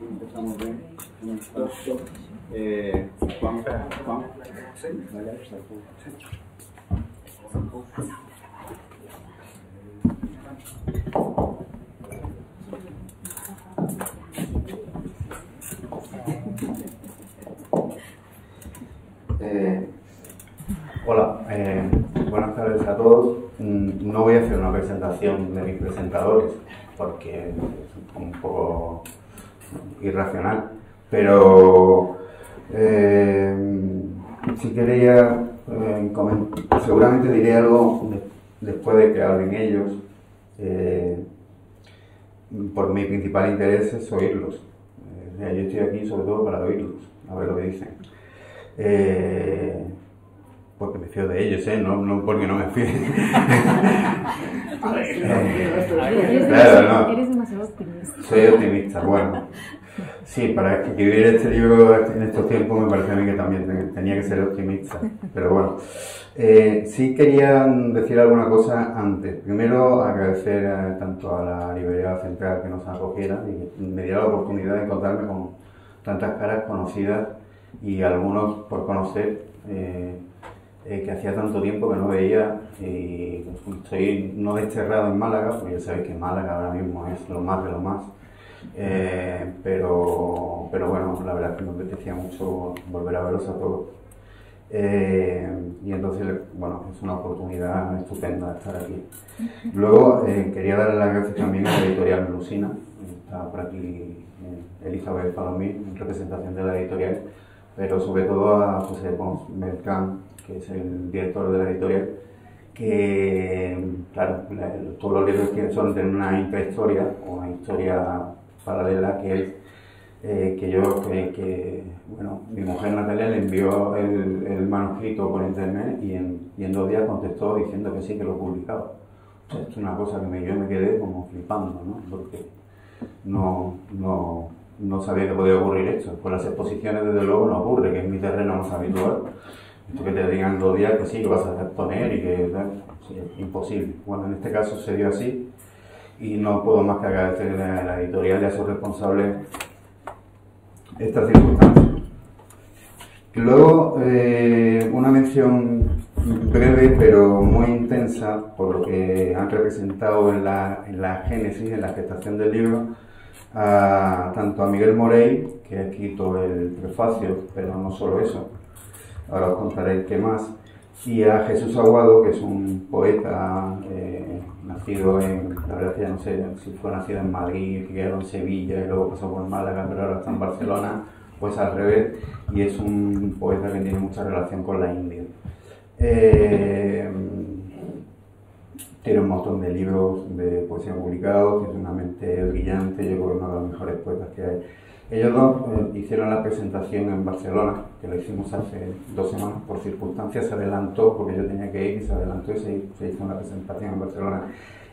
Empezamos bien. Eh, Eh, hola, eh, tardes a todos. Mm, No voy a hacer una presentación de mis presentadores porque es un poco irracional, pero eh, si quería, eh, seguramente diré algo de- después de que hablen ellos. eh, por mi principal interés es oírlos. Eh, yo estoy aquí sobre todo para oírlos, a ver lo que dicen. Porque me fío de ellos, ¿eh? no, no porque no me fíe. Eres, Claro, no. eres demasiado optimista. Soy optimista, bueno. Sí, para escribir este libro en estos tiempos me parece a mí que también te- tenía que ser optimista. Pero bueno, Eh, sí quería decir alguna cosa antes. Primero agradecer eh, tanto a la librería central que nos acogiera y que me diera la oportunidad de encontrarme con tantas caras conocidas y algunos por conocer eh, eh, que hacía tanto tiempo que no veía y estoy no desterrado en Málaga, porque ya sabéis que Málaga ahora mismo es lo más de lo más. Eh, pero, pero bueno, la verdad es que me apetecía mucho volver a veros a todos. Eh, y entonces, bueno, es una oportunidad estupenda estar aquí. Luego, eh, quería darle las gracias también a la editorial Melusina, está por aquí eh, Elizabeth Palomín, en representación de la editorial, pero sobre todo a José Pons Beltrán, que es el director de la editorial, que, claro, la- todos los libros que son de una intrahistoria o una historia paralela que es eh, que yo, que, que, bueno, mi mujer Natalia le envió el, el manuscrito por internet y en, y en dos días contestó diciendo que sí, que lo publicaba. Es una cosa que me, yo me quedé como flipando, ¿no? Porque no, no, no sabía que podía ocurrir esto. Con las exposiciones, desde luego, no ocurre, que es mi terreno más habitual. Que te digan dos días que sí, que vas a exponer y que es imposible. Bueno, en este caso se dio así y no puedo más que agradecerle a la editorial y a sus responsables estas circunstancias. Luego, eh, una mención breve pero muy intensa por lo que han representado en la, en la génesis, en la gestación del libro, a, tanto a Miguel Morey, que ha escrito el prefacio, pero no solo eso, ahora os contaré qué más, y a Jesús Aguado, que es un poeta eh, nacido en, la verdad que ya no sé si fue nacido en Madrid, que en Sevilla y luego pasó por Málaga, pero ahora está en Barcelona, pues al revés, y es un poeta que tiene mucha relación con la India. Eh, tiene un montón de libros de poesía publicados, tiene una mente brillante, yo creo que uno de los mejores poetas que hay. Ellos dos eh, hicieron la presentación en Barcelona, que lo hicimos hace dos semanas, por circunstancias se adelantó, porque yo tenía que ir y se adelantó y se, se hizo una presentación en Barcelona.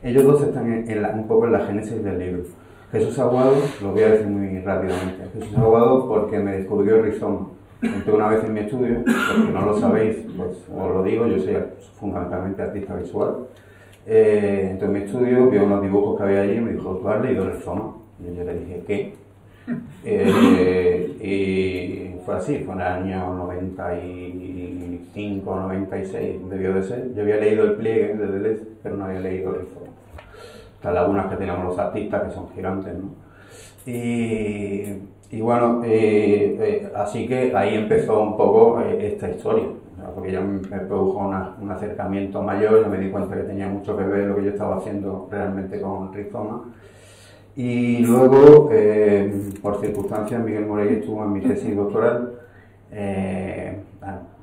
Ellos dos están en- en la- un poco en la génesis del libro. Jesús Aguado, lo voy a decir muy rápidamente, Jesús Aguado porque me descubrió rizoma. Entré una vez en mi estudio, porque no lo sabéis, pues os lo digo, yo soy fundamentalmente artista visual. Eh, entré en mi estudio, vio unos dibujos que había allí y me dijo, ¿tú has leído rizoma? Y yo le dije, ¿qué? Eh, y fue así, fue en el año 95, 96, debió de ser. Yo había leído el pliegue de Deleuze, pero no había leído el rizoma. Estas lagunas que tenemos los artistas que son gigantes, ¿no? Y, y bueno, eh, eh, así que ahí empezó un poco esta historia, porque ya me produjo un acercamiento mayor, yo me di cuenta que tenía mucho que ver lo que yo estaba haciendo realmente con rizoma. Y luego, eh, por circunstancias, Miguel Morey estuvo en mi tesis doctoral, eh,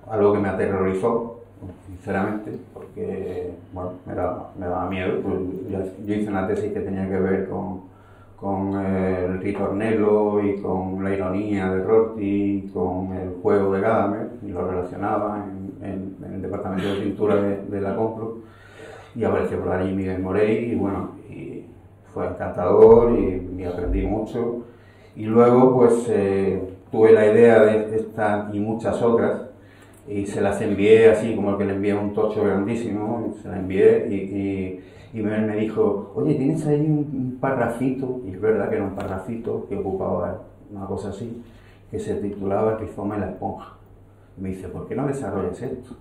algo que me aterrorizó, sinceramente, porque bueno, me, daba, me daba miedo. Pues, yo, hice una tesis que tenía que ver con, con eh, el ritornello y con la ironía de Rorty, con el juego de Gadamer, y lo relacionaba en, el departamento de pintura de, de la Compro. Y apareció por allí Miguel Morey, y bueno, fue encantador y, y aprendí mucho. Y luego, pues, eh, tuve la idea de esta y muchas otras y se las envié así como que le envié un tocho grandísimo, se las envié y, y, me dijo, oye, tienes ahí un, parrafito, y es verdad que era un parrafito que ocupaba una cosa así, que se titulaba El rizoma y la esponja. Y me dice, ¿por qué no desarrollas esto?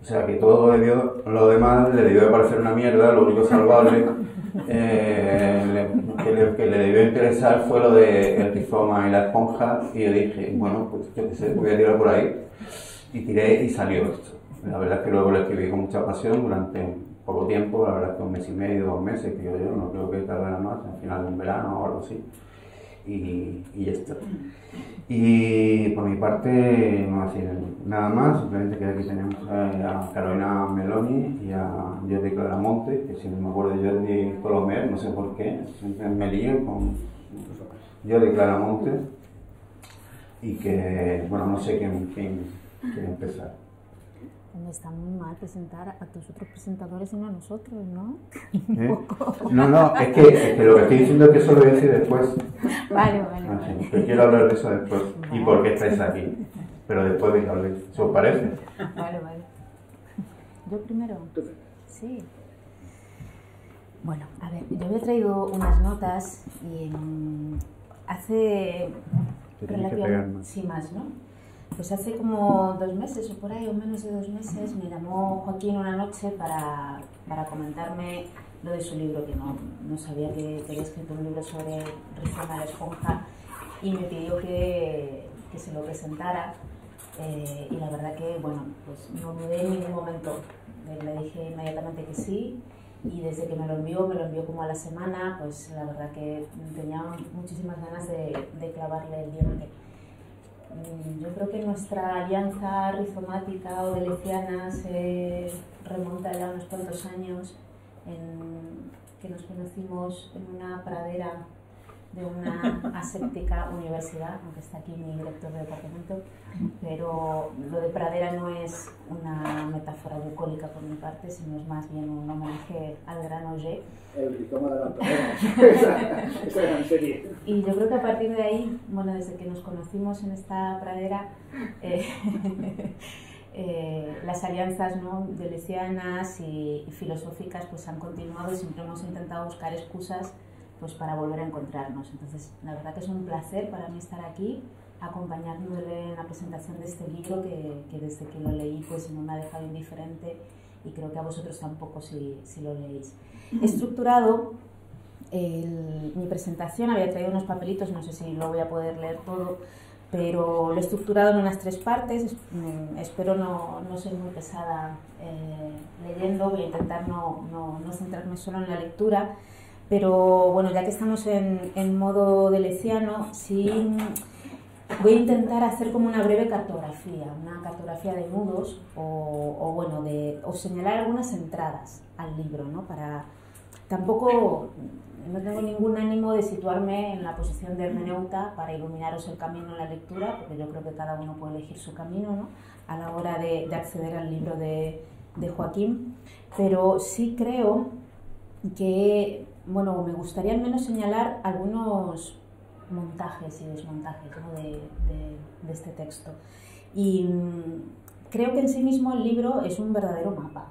O sea que todo lo, lo demás le debió de parecer una mierda, lo único salvable eh, que, le, que, le, debió interesar fue lo de el rizoma y la esponja y yo dije, bueno, pues yo qué sé, voy a tirar por ahí y tiré y salió esto. La verdad es que luego lo escribí con mucha pasión durante poco tiempo, la verdad es que un mes y medio, dos meses, que yo, yo no creo que tardara más, al final de un verano o algo así y, y ya está. Y por mi parte, no decir nada más, simplemente que aquí tenemos a Carolina Meloni y a Jordi Claramonte, que si no me acuerdo de Jordi Colomer, no sé por qué, siempre me lío con Jordi Claramonte y que, bueno, no sé quién, quién quiere empezar está muy mal presentar a tus otros presentadores y no a nosotros, ¿no? ¿Eh? No, no, es que, lo que estoy diciendo es que eso lo voy a decir después. Vale, vale. Ah, quiero hablar de eso después. ¿Y por qué estáis aquí? Pero después de que habléis. ¿Se os parece? Vale, vale. ¿Yo primero? Sí. Bueno, a ver, yo había traído unas notas y hace relativamente... Sí, más, ¿no? Pues hace como dos meses o por ahí, o menos de dos meses, me llamó Joaquín una noche para, para comentarme lo de su libro, que no, no sabía que, había escrito un libro sobre Rizoma de Esponja, y me pidió que, que se lo presentara. Eh, y la verdad que, bueno, pues no dudé en ningún momento. Le dije inmediatamente que sí, y desde que me lo envió, me lo envió como a la semana, pues la verdad que tenía muchísimas ganas de, de clavarle el diente. Mm, yo creo que nuestra alianza rizomática o deliciana se remonta ya unos cuantos años en que nos conocimos en una pradera de una aséptica universidad, aunque está aquí mi director de departamento, pero lo de pradera no es una metáfora bucólica por mi parte, sino es más bien un homenaje al gran Auger. El rizoma de la pradera, esa, gran serie. Y yo creo que a partir de ahí, bueno, desde que nos conocimos en esta pradera, eh, eh, las alianzas ¿no? delicianas y, y filosóficas pues han continuado y siempre hemos intentado buscar excusas pues para volver a encontrarnos. Entonces, la verdad que es un placer para mí estar aquí, acompañándole en la presentación de este libro que, que, desde que lo leí pues no me ha dejado indiferente y creo que a vosotros tampoco si, si lo leéis. He estructurado el, mi presentación, había traído unos papelitos, no sé si lo voy a poder leer todo, pero lo he estructurado en unas tres partes, mm, espero no, no ser muy pesada eh, leyendo, voy a intentar no, no, no centrarme solo en la lectura, pero bueno, ya que estamos en, en modo deleciano, sí voy a intentar hacer como una breve cartografía, una cartografía de nudos o, bueno, de, o señalar algunas entradas al libro, ¿no? Para tampoco no tengo ningún ánimo de situarme en la posición de hermeneuta para iluminaros el camino en la lectura, porque yo creo que cada uno puede elegir su camino ¿no? a la hora de, de acceder al libro de, de Joaquín, pero sí creo que bueno, me gustaría al menos señalar algunos montajes y desmontajes de, este texto. Y mm, creo que en sí mismo el libro es un verdadero mapa,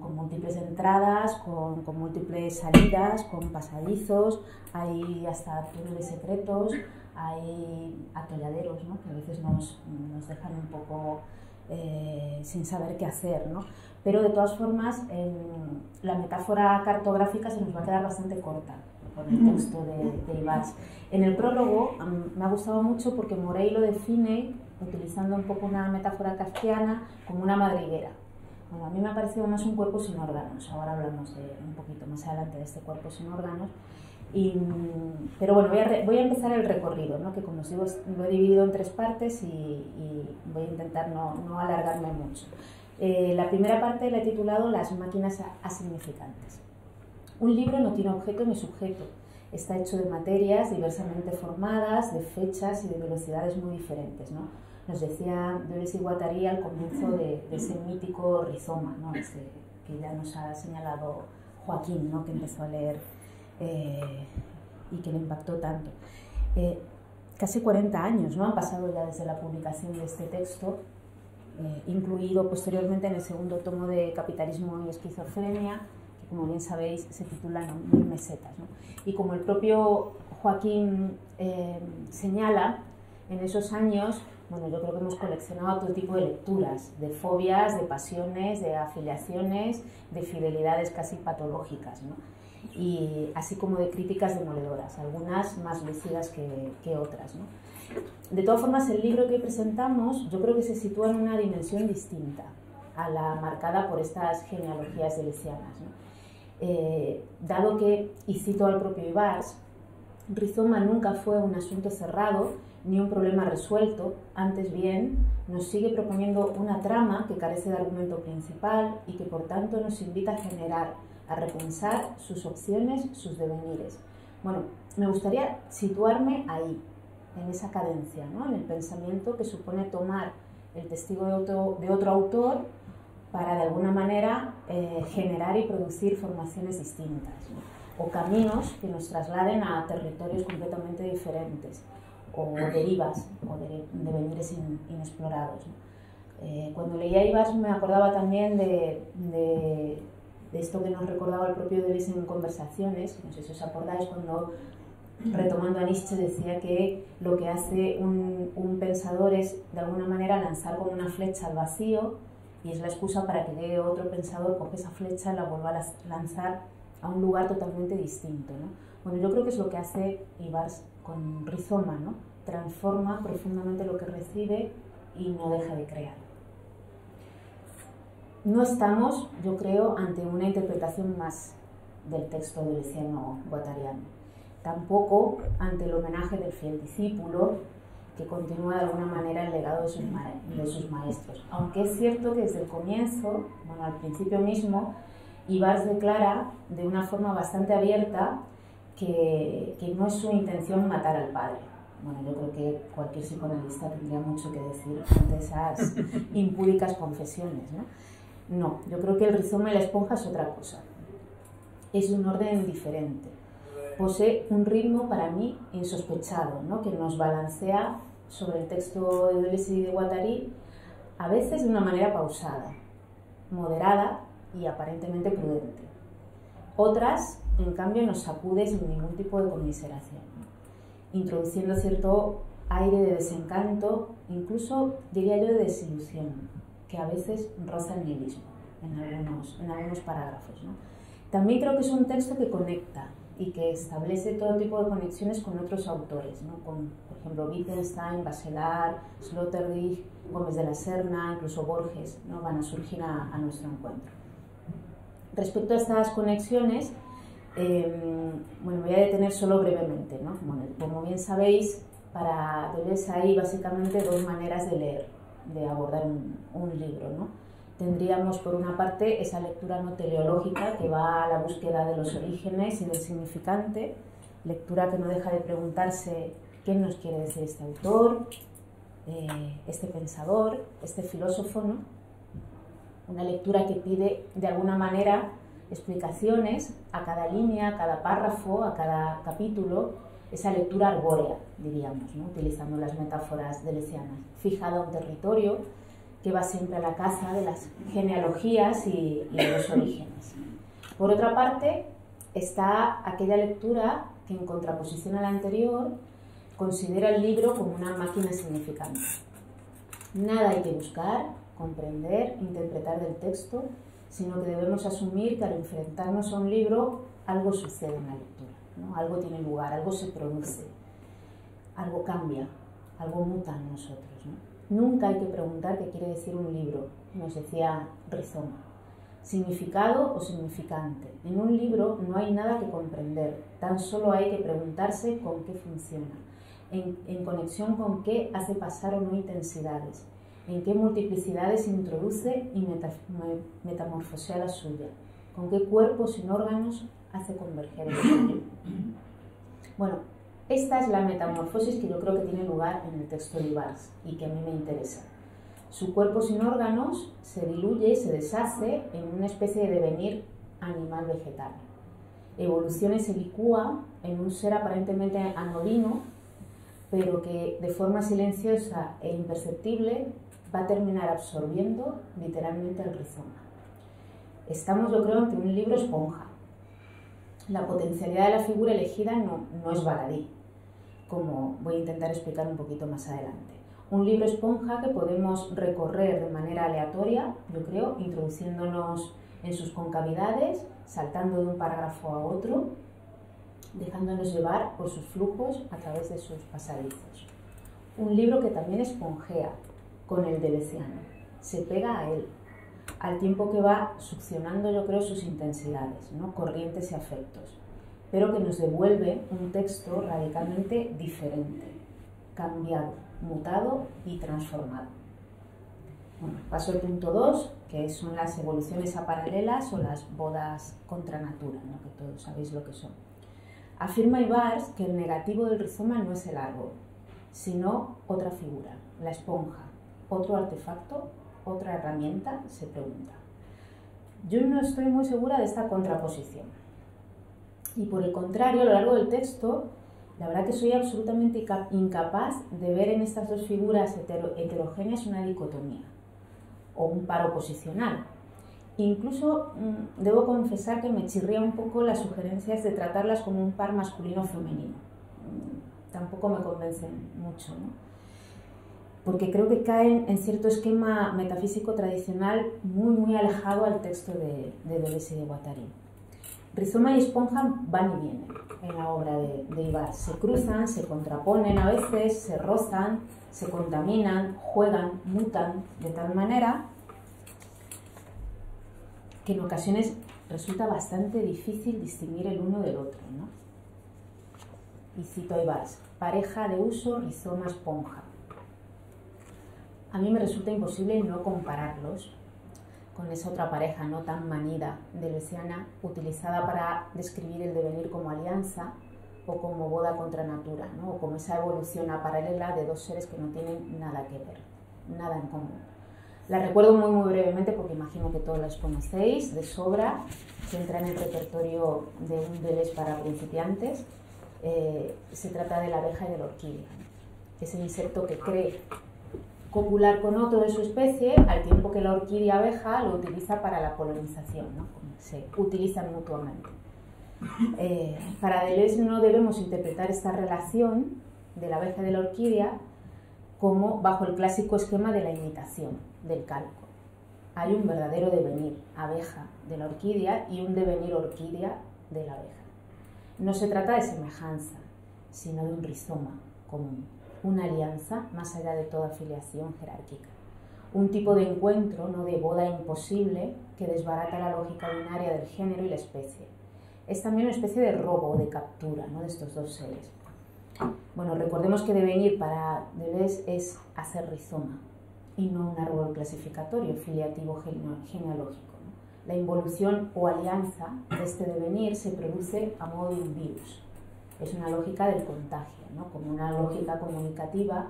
con múltiples entradas, con, múltiples salidas, con pasadizos, hay hasta túneles secretos, hay atolladeros que a veces nos, dejan un poco eh, sin saber qué hacer. ¿no? Pero de todas formas la metáfora cartográfica se nos va a quedar bastante corta con el texto de, de Ibáñez. En el prólogo me ha gustado mucho porque Morey lo define utilizando un poco una metáfora kafkiana como una madriguera. Bueno, a mí me ha parecido más un cuerpo sin órganos, ahora hablamos de, un poquito más adelante de este cuerpo sin órganos. Y, pero bueno, voy a, voy a, empezar el recorrido, ¿no? que como os digo lo he dividido en tres partes y, y voy a intentar no, no alargarme mucho. Eh, la primera parte la he titulado Las máquinas asignificantes. Un libro no tiene objeto ni sujeto. Está hecho de materias diversamente formadas, de fechas y de velocidades muy diferentes. ¿no? Nos decía Deleuze y Guattari al comienzo de, ese mítico rizoma, ¿no? que ya nos ha señalado Joaquín, ¿no? que empezó a leer eh, y que le impactó tanto. Eh, casi 40 años ¿no? han pasado ya desde la publicación de este texto eh, incluido posteriormente en el segundo tomo de Capitalismo y Esquizofrenia, que como bien sabéis se titula Mil mesetas. Y como el propio Joaquín eh, señala, en esos años, bueno, yo creo que hemos coleccionado todo tipo de lecturas, de fobias, de pasiones, de afiliaciones, de fidelidades casi patológicas, ¿no? Y así como de críticas demoledoras, algunas más lucidas que, que otras. ¿no? De todas formas, el libro que presentamos yo creo que se sitúa en una dimensión distinta a la marcada por estas genealogías delesianas. Eh, dado que, y cito al propio Ibars, Rizoma nunca fue un asunto cerrado ni un problema resuelto, antes bien nos sigue proponiendo una trama que carece de argumento principal y que por tanto nos invita a generar, a repensar sus opciones, sus devenires. Bueno, me gustaría situarme ahí, en esa cadencia, ¿no? en el pensamiento que supone tomar el testigo de otro, de otro autor para de alguna manera eh, generar y producir formaciones distintas o caminos que nos trasladen a territorios completamente diferentes o derivas o de, devenires inexplorados. Eh, cuando leía Ibas me acordaba también de, de, de, esto que nos recordaba el propio Deleuze en conversaciones, no sé si os acordáis, cuando retomando a Nietzsche, decía que lo que hace un, un, pensador es, de alguna manera, lanzar como una flecha al vacío y es la excusa para que de otro pensador coge esa flecha y la vuelva a lanzar a un lugar totalmente distinto. ¿no? Bueno, yo creo que es lo que hace Ibars con Rizoma, ¿no? transforma profundamente lo que recibe y no deja de crear. No estamos, yo creo, ante una interpretación más del texto de Luciano Guattariano tampoco ante el homenaje del fiel discípulo que continúa de alguna manera el legado de sus, de sus maestros. Aunque es cierto que desde el comienzo, bueno, al principio mismo, Ibars declara de una forma bastante abierta que, que, no es su intención matar al padre. Bueno, yo creo que cualquier psicoanalista tendría mucho que decir ante esas impúdicas confesiones. ¿no? No, yo creo que el rizoma y la esponja es otra cosa. Es un orden diferente posee un ritmo para mí insospechado, ¿no? que nos balancea sobre el texto de Deleuze y de Guattari, a veces de una manera pausada, moderada y aparentemente prudente. Otras, en cambio, nos sacude sin ningún tipo de conmiseración, introduciendo cierto aire de desencanto, incluso diría yo de desilusión, que a veces roza el nihilismo en algunos, en algunos parágrafos. ¿no? También creo que es un texto que conecta, y que establece todo tipo de conexiones con otros autores, ¿no? con, por ejemplo, Wittgenstein, Bachelard, Sloterdijk, Gómez de la Serna, incluso Borges, ¿no? van a surgir a, nuestro encuentro. Respecto a estas conexiones, eh, bueno, voy a detener solo brevemente. ¿no? Como bien sabéis, para Deleuze hay básicamente dos maneras de leer, de abordar un, libro. ¿no? tendríamos por una parte esa lectura no teleológica que va a la búsqueda de los orígenes y del significante, lectura que no deja de preguntarse qué nos quiere decir este autor, eh, este pensador, este filósofo, ¿no? Una lectura que pide de alguna manera explicaciones a cada línea, a cada párrafo, a cada capítulo, esa lectura arbórea, diríamos, utilizando las metáforas delesianas, fijada a un territorio, que va siempre a la casa de las genealogías y, de los orígenes. Por otra parte, está aquella lectura que en contraposición a la anterior considera el libro como una máquina significante. Nada hay que buscar, comprender, interpretar del texto, sino que debemos asumir que al enfrentarnos a un libro algo sucede en la lectura, ¿no? algo tiene lugar, algo se produce, algo cambia, algo muta en nosotros. ¿no? Nunca hay que preguntar qué quiere decir un libro, nos decía Rizoma. Significado o significante. En un libro no hay nada que comprender, tan solo hay que preguntarse con qué funciona, en, en conexión con qué hace pasar o no intensidades, en qué multiplicidades introduce y metamorfosea la suya, con qué cuerpos sin órganos hace converger el. Bueno, esta es la metamorfosis que yo creo que tiene lugar en el texto de Ibars y que a mí me interesa. Su cuerpo sin órganos se diluye, se deshace en una especie de devenir animal-vegetal. Evoluciona y se licúa en un ser aparentemente anodino, pero que de forma silenciosa e imperceptible va a terminar absorbiendo literalmente el rizoma. Estamos, yo creo, ante un libro esponja. La potencialidad de la figura elegida no, no es baladí, como voy a intentar explicar un poquito más adelante. Un libro esponja que podemos recorrer de manera aleatoria, yo creo, introduciéndonos en sus concavidades, saltando de un párrafo a otro, dejándonos llevar por sus flujos a través de sus pasadizos. Un libro que también esponjea con el deleciano, se pega a él, al tiempo que va succionando, yo creo, sus intensidades, ¿no? corrientes y afectos, pero que nos devuelve un texto radicalmente diferente, cambiado, mutado y transformado. Bueno, paso al punto 2, que son las evoluciones a paralelas o las bodas contra natura, ¿no? que todos sabéis lo que son. Afirma Ibars que el negativo del rizoma no es el árbol, sino otra figura, la esponja, otro artefacto, otra herramienta, se pregunta. Yo no estoy muy segura de esta contraposición. Y por el contrario, a lo largo del texto, la verdad que soy absolutamente incapaz de ver en estas dos figuras heterogéneas una dicotomía o un paro posicional. Incluso mm, debo confesar que me chirría un poco las sugerencias de tratarlas como un par masculino-femenino. Mm, tampoco me convencen mucho, ¿no? Porque creo que caen en cierto esquema metafísico tradicional muy, muy alejado al texto de, de Deleuze y de Guattari. Rizoma y esponja van y vienen en la obra de, de. Se cruzan, se contraponen a veces, se rozan, se contaminan, juegan, mutan de tal manera que en ocasiones resulta bastante difícil distinguir el uno del otro. ¿no? Y cito a Ibar, pareja de uso rizoma-esponja. A mí me resulta imposible no compararlos con esa otra pareja no tan manida de Luciana, utilizada para describir el devenir como alianza o como boda contra natura, ¿no? o como esa evolución a paralela de dos seres que no tienen nada que ver, nada en común. La recuerdo muy muy brevemente porque imagino que todos las conocéis de sobra, se entra en el repertorio de un Deleuze para principiantes. Eh, se trata de la abeja y de la orquídea, ese insecto que cree copular con otro de su especie, al tiempo que la orquídea abeja lo utiliza para la polinización, ¿no? se utilizan mutuamente. Eh, para Deleuze no debemos interpretar esta relación de la abeja y de la orquídea como bajo el clásico esquema de la imitación, del calco. Hay un verdadero devenir abeja de la orquídea y un devenir orquídea de la abeja. No se trata de semejanza, sino de un rizoma común una alianza más allá de toda afiliación jerárquica. Un tipo de encuentro, no de boda imposible, que desbarata la lógica binaria del género y la especie. Es también una especie de robo o de captura ¿no? de estos dos seres. Bueno, recordemos que devenir para Deleuze es hacer rizoma y no un árbol clasificatorio filiativo genealógico. La involución o alianza de este devenir se produce a modo de virus, es una lógica del contagio, ¿no? como una lógica comunicativa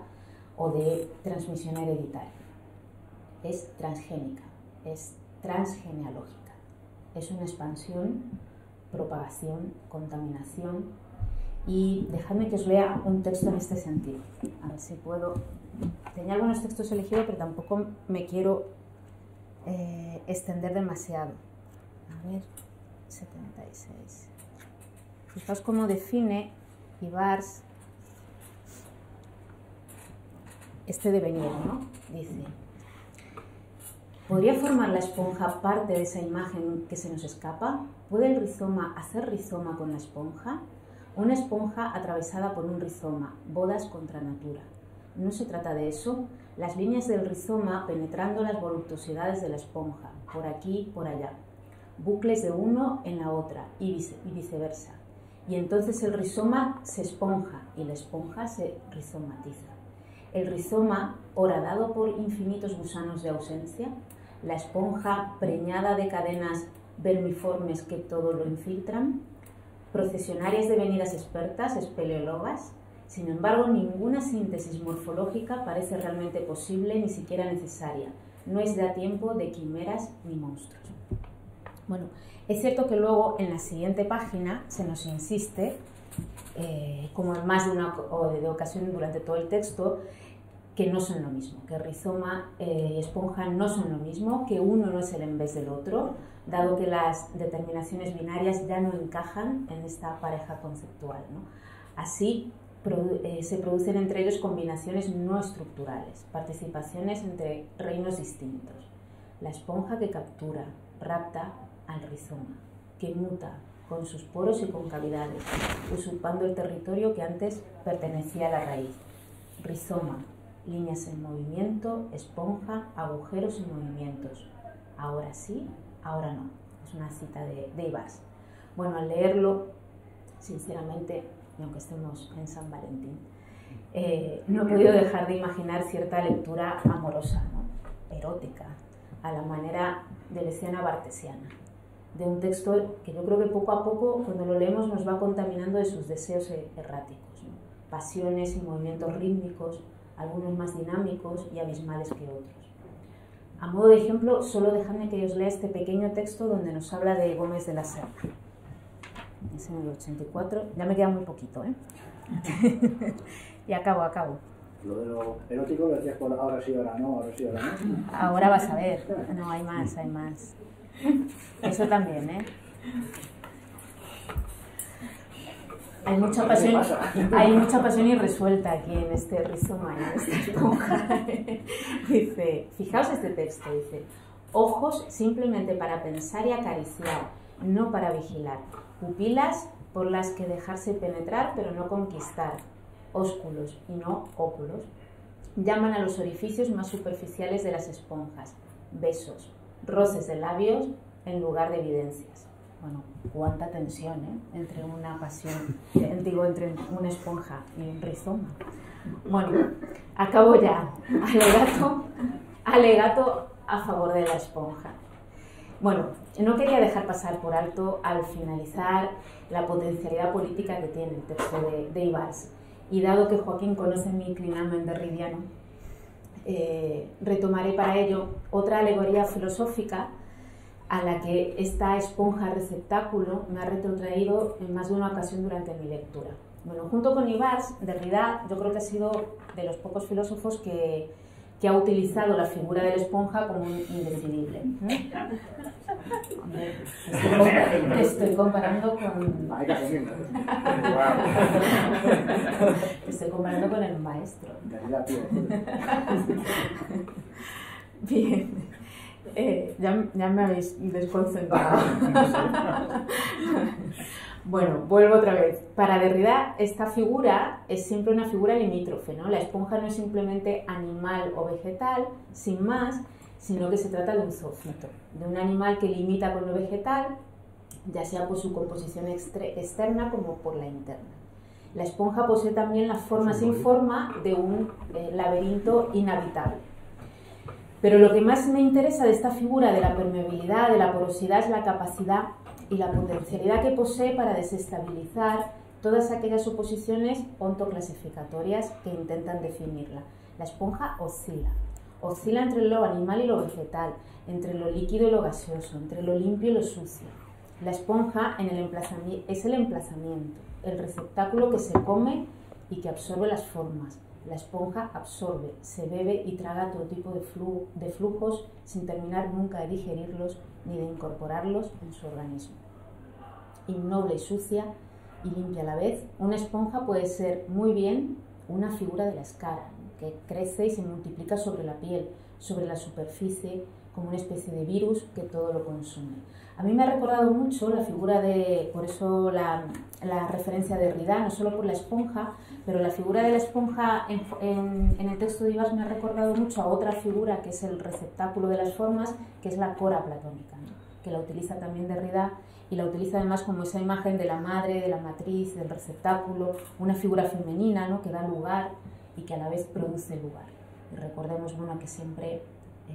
o de transmisión hereditaria. Es transgénica, es transgenealógica, es una expansión, propagación, contaminación y dejadme que os lea un texto en este sentido. A ver si puedo. Tenía algunos textos elegidos, pero tampoco me quiero eh, extender demasiado. A ver, 76. Fijaos cómo define Ibars este devenir, ¿no? Dice, ¿podría formar la esponja parte de esa imagen que se nos escapa? ¿Puede el rizoma hacer rizoma con la esponja? Una esponja atravesada por un rizoma, bodas contra natura. No se trata de eso. Las líneas del rizoma penetrando las voluptuosidades de la esponja, por aquí, por allá. Bucles de uno en la otra y viceversa y entonces el rizoma se esponja y la esponja se rizomatiza. El rizoma, horadado por infinitos gusanos de ausencia, la esponja preñada de cadenas vermiformes que todo lo infiltran, procesionarias de venidas expertas, espeleólogas, sin embargo, ninguna síntesis morfológica parece realmente posible ni siquiera necesaria. No es de tiempo de quimeras ni monstruos. Bueno, es cierto que luego en la siguiente página se nos insiste, eh, como en más de una o de ocasión durante todo el texto, que no son lo mismo, que rizoma eh, y esponja no son lo mismo, que uno no es el en vez del otro, dado que las determinaciones binarias ya no encajan en esta pareja conceptual. Así, eh, se producen entre ellos combinaciones no estructurales, participaciones entre reinos distintos. La esponja que captura, rapta al rizoma, que muta con sus poros y concavidades, usurpando el territorio que antes pertenecía a la raíz. Rizoma, líneas en movimiento, esponja, agujeros en movimientos. Ahora sí, ahora no. Es una cita de, de Ibas. Bueno, al leerlo, sinceramente, aunque estemos en San Valentín, eh, no he podido dejar de imaginar cierta lectura amorosa, erótica, a la manera de Lesiana Bartesiana, de un texto que yo creo que poco a poco, cuando lo leemos, nos va contaminando de sus deseos e-, erráticos, pasiones y movimientos rítmicos, algunos más dinámicos y abismales que otros. A modo de ejemplo, solo dejadme que os lea este pequeño texto donde nos habla de Gómez de la Serna. Es en el 84, ya me queda muy poquito, ¿eh? y acabo, acabo. Lo de lo erótico lo decías por ahora sí, ahora no, ahora sí, ahora no. Ahora vas a ver. No, hay más, hay más. Eso también, ¿eh? Hay mucha pasión, hay mucha pasión irresuelta aquí en este rizoma, en esta esponja. dice, fijaos este texto, dice, ojos simplemente para pensar y acariciar, no para vigilar, pupilas por las que dejarse penetrar pero no conquistar, ósculos y no óculos, llaman a los orificios más superficiales de las esponjas, besos, roces de labios en lugar de evidencias bueno, cuánta tensión ¿eh? entre una pasión, eh, digo, entre una esponja y un rizoma. Bueno, acabo ya. Alegato, alegato a favor de la esponja. Bueno, no quería dejar pasar por alto al finalizar la potencialidad política que tiene el texto de, de. Y dado que Joaquín conoce mi inclinamen derridiano, eh, retomaré para ello otra alegoría filosófica a la que esta esponja receptáculo me ha retrotraído en más de una ocasión durante mi lectura. Bueno, junto con Ibars, Derrida yo creo que ha sido de los pocos filósofos que, que ha utilizado la figura de la esponja como un indefinible. Te estoy comparando con... estoy comparando con el maestro. Bien. Eh, ya, ya, me habéis desconcentrado. bueno, vuelvo otra vez. Para Derrida, esta figura es siempre una figura limítrofe, ¿no? La esponja no es simplemente animal o vegetal, sin más, sino que se trata de un zoófito, de un animal que limita con lo vegetal, ya sea por su composición externa como por la interna. La esponja posee también la forma sin forma de un eh, laberinto inhabitable pero lo que más me interesa de esta figura de la permeabilidad, de la porosidad, es la capacidad y la potencialidad que posee para desestabilizar todas aquellas oposiciones ontoclasificatorias que intentan definirla. La esponja oscila, oscila entre lo animal y lo vegetal, entre lo líquido y lo gaseoso, entre lo limpio y lo sucio. La esponja en el es el emplazamiento, el receptáculo que se come y que absorbe las formas, la esponja absorbe, se bebe y traga todo tipo de, de flujos sin terminar nunca de digerirlos ni de incorporarlos en su organismo. Innoble y sucia y limpia a la vez, una esponja puede ser muy bien una figura de la escara, que crece y se multiplica sobre la piel, sobre la superficie, como una especie de virus que todo lo consume. A mí me ha recordado mucho la figura de, por eso la, referencia de Rida, no solo por la esponja, pero la figura de la esponja en, el texto de Ibas me ha recordado mucho a otra figura que es el receptáculo de las formas, que es la cora platónica, que la utiliza también Derrida y la utiliza además como esa imagen de la madre, de la matriz, del receptáculo, una figura femenina ¿no? que da lugar y que a la vez produce lugar. Y recordemos bueno, que siempre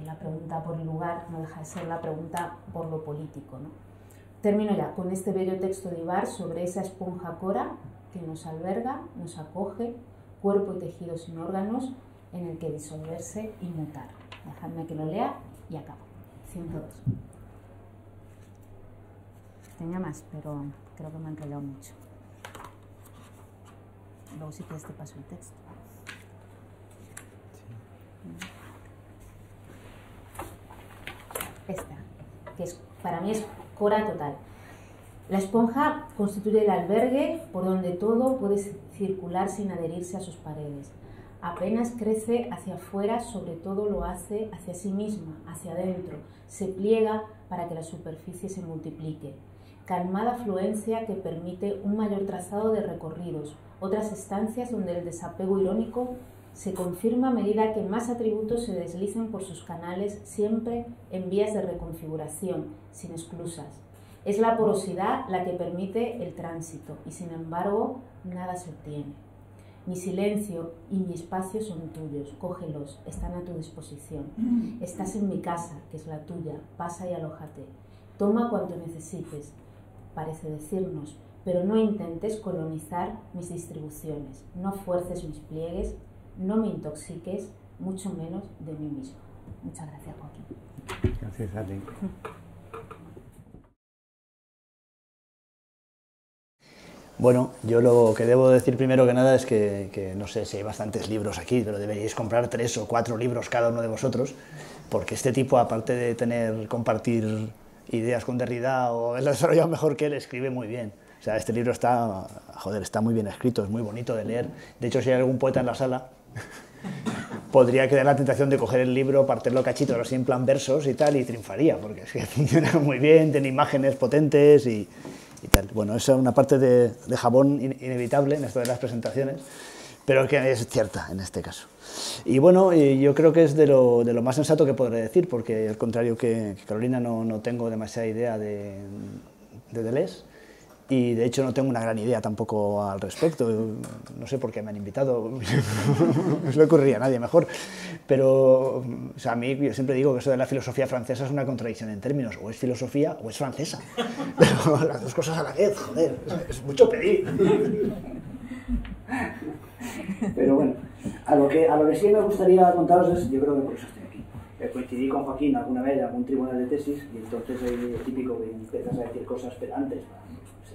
la pregunta por el lugar no deja de ser la pregunta por lo político. ¿no? Termino ya con este bello texto de Ibar sobre esa esponja cora que nos alberga, nos acoge, cuerpo y tejido sin órganos, en el que disolverse y mutar. Dejadme que lo lea y acabo. 102. Tenía más, pero creo que me han callado mucho. Luego si quieres te paso el texto. Esta, que es, para mí es cora total. La esponja constituye el albergue por donde todo puede circular sin adherirse a sus paredes. Apenas crece hacia afuera, sobre todo lo hace hacia sí misma, hacia adentro. Se pliega para que la superficie se multiplique. Calmada fluencia que permite un mayor trazado de recorridos, otras estancias donde el desapego irónico se confirma a medida que más atributos se deslicen por sus canales, siempre en vías de reconfiguración, sin exclusas. Es la porosidad la que permite el tránsito y sin embargo nada se obtiene. Mi silencio y mi espacio son tuyos, cógelos, están a tu disposición. Estás en mi casa, que es la tuya, pasa y alójate. Toma cuanto necesites, parece decirnos, pero no intentes colonizar mis distribuciones, no fuerces mis pliegues, no me intoxiques, mucho menos de mí mismo. Muchas gracias, Joaquín. Gracias a. Bueno, yo lo que debo decir primero que nada es que, no sé si hay bastantes libros aquí, pero deberíais comprar tres o cuatro libros cada uno de vosotros, porque este tipo, aparte de tener, compartir ideas con Derrida o él desarrollado mejor que él, escribe muy bien. O sea, este libro está, joder, está muy bien escrito, es muy bonito de leer. De hecho, si hay algún poeta en la sala, podría quedar la tentación de coger el libro, partirlo cachitos así en plan versos y tal, y triunfaría, porque es que funciona muy bien, tiene imágenes potentes y, bueno, esa es una parte de, jabón inevitable en esto de las presentaciones, pero que es cierta en este caso. Y bueno, yo creo que es de lo, más sensato que podré decir, porque al contrario que, Carolina no, tengo demasiada idea de, de Deleuze, y de hecho no tengo una gran idea tampoco al respecto. No sé por qué me han invitado, no se le ocurriría a nadie mejor. Pero o sea, a mí yo siempre digo que eso de la filosofía francesa es una contradicción en términos, o es filosofía o es francesa. Las dos cosas a la vez, joder, es mucho pedir. Pero bueno, a lo que, a lo que sí me gustaría contaros es, yo creo que por eso estoy aquí. Eh, coincidí con Joaquín alguna vez en algún tribunal de tesis y entonces es típico que empiezas a decir cosas pedantes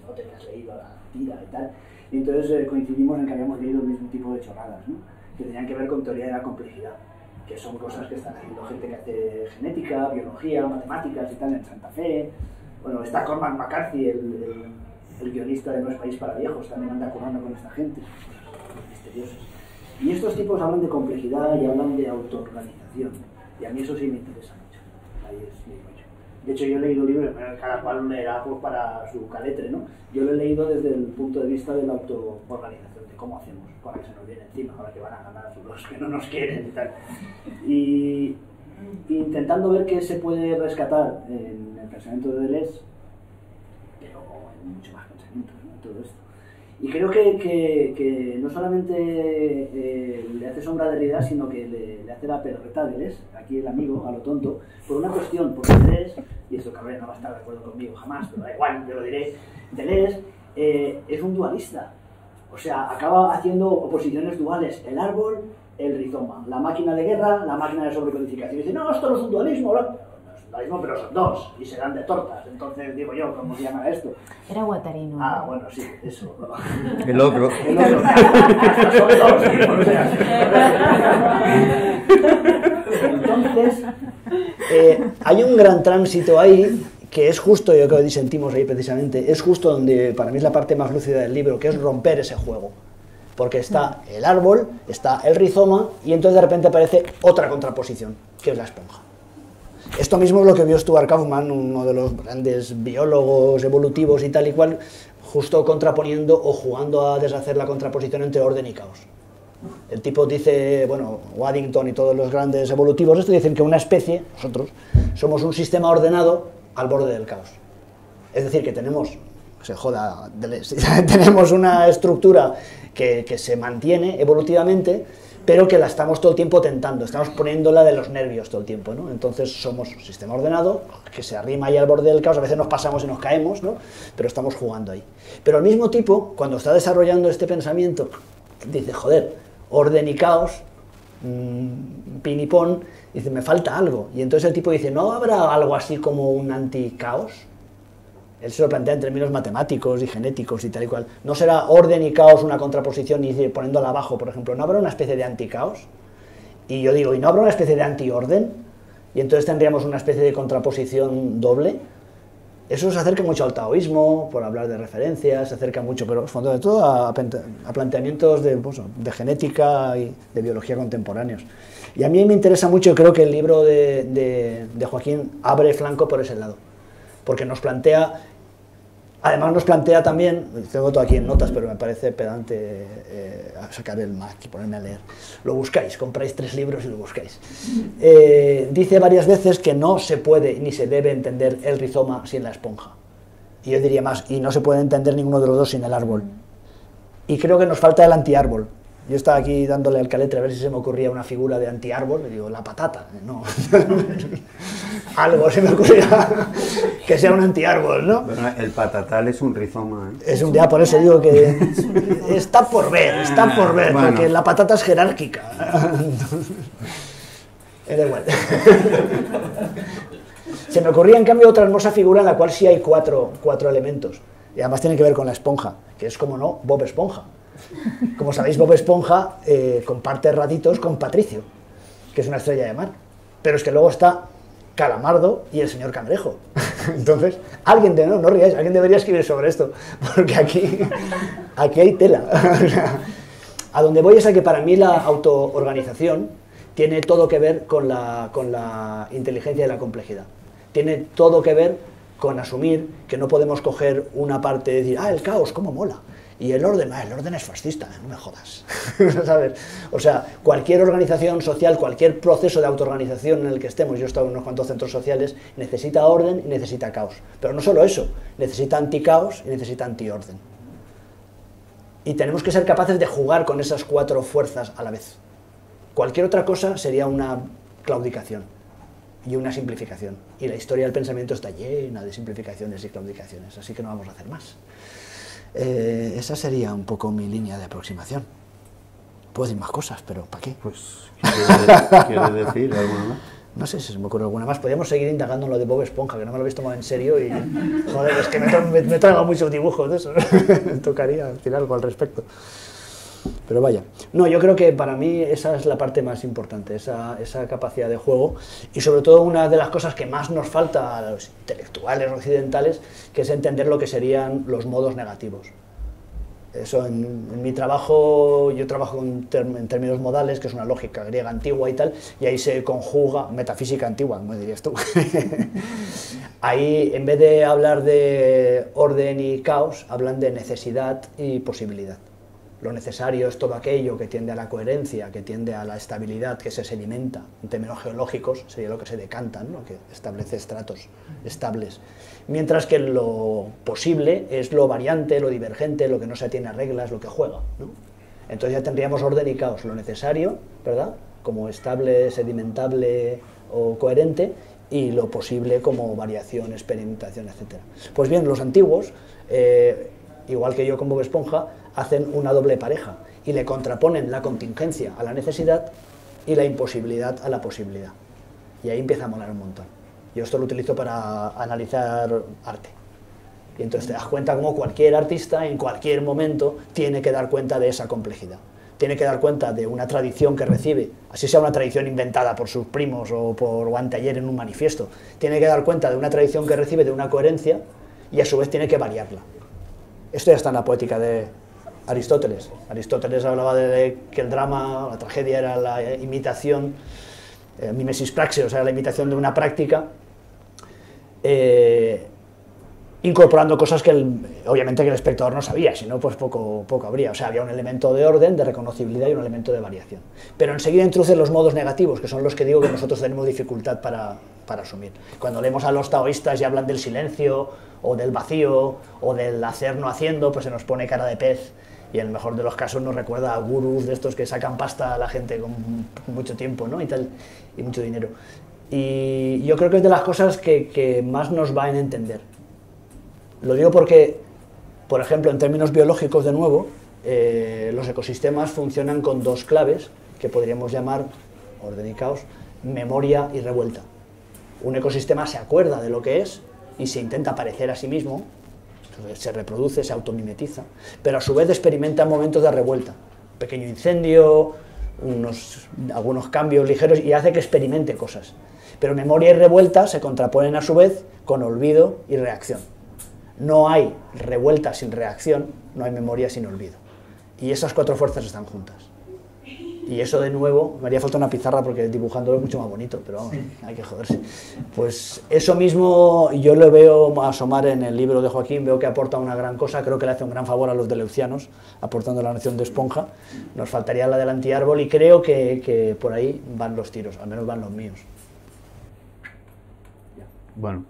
no tenías leído la tira y tal. Y entonces eh, coincidimos en que habíamos leído el mismo tipo de chorradas, ¿no? que tenían que ver con teoría de la complejidad, que son cosas que están haciendo gente que hace genética, biología, matemáticas y tal en Santa Fe. Bueno, está Cormac McCarthy, el, el, guionista de No es País para Viejos, también anda curando con esta gente, cosas misteriosas. Y estos tipos hablan de complejidad y hablan de autoorganización. Y a mí eso sí me interesa mucho. Ahí es mi de hecho, yo he leído libros, cada cual leerá pues, para su caletre, ¿no? Yo lo he leído desde el punto de vista de la autoorganización, de cómo hacemos para que se nos viene encima, para que van a ganar los que no nos quieren y tal. Y intentando ver qué se puede rescatar en el pensamiento de Deleuze, pero en mucho más pensamientos, ¿no? todo esto. Y creo que, que, no solamente eh, le hace sombra a Derrida, sino que le, hace la perreta a Deleuze, aquí el amigo, a lo tonto, por una cuestión, porque Deleuze, y esto Cabrera no va a estar de acuerdo conmigo jamás, pero da igual, yo lo diré, Deleuze eh, es un dualista, o sea, acaba haciendo oposiciones duales, el árbol, el rizoma, la máquina de guerra, la máquina de sobrecodificación, y dice, no, esto no es un dualismo, mismo, pero son dos y serán de tortas. Entonces, digo yo, ¿cómo se llama esto? Era guatarino. Ah, bueno, sí, eso. El otro. El otro. son dos, o sea. Entonces, eh, hay un gran tránsito ahí que es justo, yo creo que disentimos ahí precisamente, es justo donde para mí es la parte más lúcida del libro, que es romper ese juego. Porque está el árbol, está el rizoma, y entonces de repente aparece otra contraposición, que es la esponja. Esto mismo es lo que vio Stuart Kaufman, uno de los grandes biólogos evolutivos y tal y cual, justo contraponiendo o jugando a deshacer la contraposición entre orden y caos. El tipo dice, bueno, Waddington y todos los grandes evolutivos, esto dicen que una especie, nosotros, somos un sistema ordenado al borde del caos. Es decir, que tenemos, se joda, tenemos una estructura que, que se mantiene evolutivamente, pero que la estamos todo el tiempo tentando, estamos poniéndola de los nervios todo el tiempo, ¿no? Entonces somos un sistema ordenado que se arrima ahí al borde del caos, a veces nos pasamos y nos caemos, ¿no? Pero estamos jugando ahí. Pero al mismo tipo, cuando está desarrollando este pensamiento, dice, joder, orden y caos, pin y pon, dice, me falta algo. Y entonces el tipo dice, ¿no habrá algo así como un anticaos? Él se lo plantea en términos matemáticos y genéticos y tal y cual. ¿No será orden y caos una contraposición y poniéndola abajo, por ejemplo? ¿No habrá una especie de anticaos? Y yo digo, ¿y no habrá una especie de antiorden? Y entonces tendríamos una especie de contraposición doble. Eso se acerca mucho al taoísmo, por hablar de referencias, se acerca mucho, pero fondo de todo a, planteamientos de, pues, de, genética y de biología contemporáneos. Y a mí me interesa mucho, creo que el libro de, de, de Joaquín abre flanco por ese lado, porque nos plantea Además nos plantea también, tengo todo aquí en notas, pero me parece pedante eh, sacar el Mac y ponerme a leer. Lo buscáis, compráis tres libros y lo buscáis. Eh, dice varias veces que no se puede ni se debe entender el rizoma sin la esponja. Y yo diría más, y no se puede entender ninguno de los dos sin el árbol. Y creo que nos falta el antiárbol. Yo estaba aquí dándole al caletre a ver si se me ocurría una figura de antiárbol, le digo, la patata, no. Algo se me ocurría que sea un antiárbol, ¿no? el patatal es un rizoma. ¿eh? Es un día, por eso digo que está por ver, está por ver, porque la patata es jerárquica. da igual. Se me ocurría en cambio otra hermosa figura en la cual sí hay cuatro, cuatro elementos. Y además tiene que ver con la esponja, que es como no, Bob Esponja. Como sabéis, Bob Esponja eh, comparte ratitos con Patricio, que es una estrella de mar. Pero es que luego está Calamardo y el señor Cangrejo. Entonces, alguien, de, no, no ríais, alguien debería escribir sobre esto, porque aquí, aquí hay tela. a donde voy es a que para mí la autoorganización tiene todo que ver con la, con la inteligencia y la complejidad. Tiene todo que ver con asumir que no podemos coger una parte y decir, ah, el caos, cómo mola. Y el orden, ah, el orden es fascista, no me jodas. ¿Sabes? O sea, cualquier organización social, cualquier proceso de autoorganización en el que estemos, yo he estado en unos cuantos centros sociales, necesita orden y necesita caos. Pero no solo eso, necesita anticaos y necesita antiorden. Y tenemos que ser capaces de jugar con esas cuatro fuerzas a la vez. Cualquier otra cosa sería una claudicación y una simplificación. Y la historia del pensamiento está llena de simplificaciones y claudicaciones, así que no vamos a hacer más. Eh, esa sería un poco mi línea de aproximación. Puedo decir más cosas, pero ¿para qué? Pues, ¿quieres decir alguna más? No sé si se me ocurre alguna más. Podríamos seguir indagando en lo de Bob Esponja, que no me lo habéis tomado en serio y, joder, es que me, me, traigo muchos dibujos de eso. me tocaría decir algo al respecto. Pero vaya, no, yo creo que para mí esa es la parte más importante, esa, capacidad de juego y sobre todo una de las cosas que más nos falta a los intelectuales occidentales, que es entender lo que serían los modos negativos. Eso en, mi trabajo, yo trabajo en, en, términos modales, que es una lógica griega antigua y tal, y ahí se conjuga, metafísica antigua, me dirías tú. ahí, en vez de hablar de orden y caos, hablan de necesidad y posibilidad. Lo necesario es todo aquello que tiende a la coherencia, que tiende a la estabilidad, que se sedimenta. En términos geológicos sería lo que se decanta, ¿no? que establece estratos estables. Mientras que lo posible es lo variante, lo divergente, lo que no se atiene a reglas, lo que juega. Entonces ya tendríamos orden y caos. Lo necesario, ¿verdad? Como estable, sedimentable o coherente, y lo posible como variación, experimentación, etc. Pues bien, los antiguos, eh, igual que yo como Bob Esponja, hacen una doble pareja y le contraponen la contingencia a la necesidad y la imposibilidad a la posibilidad. Y ahí empieza a molar un montón. Yo esto lo utilizo para analizar arte. Y entonces te das cuenta como cualquier artista en cualquier momento tiene que dar cuenta de esa complejidad. Tiene que dar cuenta de una tradición que recibe, así sea una tradición inventada por sus primos o por Guantaller en un manifiesto. Tiene que dar cuenta de una tradición que recibe de una coherencia y a su vez tiene que variarla. Esto ya está en la poética de, Aristóteles. Aristóteles hablaba de que el drama, la tragedia era la imitación, eh, mimesis praxis, o sea, la imitación de una práctica, eh, incorporando cosas que obviamente que el espectador no sabía, si no, pues poco, poco habría. O sea, había un elemento de orden, de reconocibilidad y un elemento de variación. Pero enseguida introduce los modos negativos, que son los que digo que nosotros tenemos dificultad para, para asumir. Cuando leemos a los taoístas y hablan del silencio, o del vacío, o del hacer no haciendo, pues se nos pone cara de pez y en el mejor de los casos nos recuerda a gurús de estos que sacan pasta a la gente con mucho tiempo ¿no? y, tal, y mucho dinero. Y yo creo que es de las cosas que, más nos va a entender. Lo digo porque, por ejemplo, en términos biológicos de nuevo, eh, los ecosistemas funcionan con dos claves que podríamos llamar, orden y caos, memoria y revuelta. Un ecosistema se acuerda de lo que es y se intenta parecer a sí mismo, se reproduce, se automimetiza, pero a su vez experimenta momentos de revuelta. Pequeño incendio, unos, algunos cambios ligeros y hace que experimente cosas. Pero memoria y revuelta se contraponen a su vez con olvido y reacción. No hay revuelta sin reacción, no hay memoria sin olvido. Y esas cuatro fuerzas están juntas. Y eso de nuevo, me haría falta una pizarra porque dibujándolo es mucho más bonito, pero vamos, hay que joderse. Pues eso mismo yo lo veo asomar en el libro de Joaquín, veo que aporta una gran cosa, creo que le hace un gran favor a los deleucianos, aportando la noción de esponja. Nos faltaría la del antiárbol y creo que, que por ahí van los tiros, al menos van los míos. Bueno.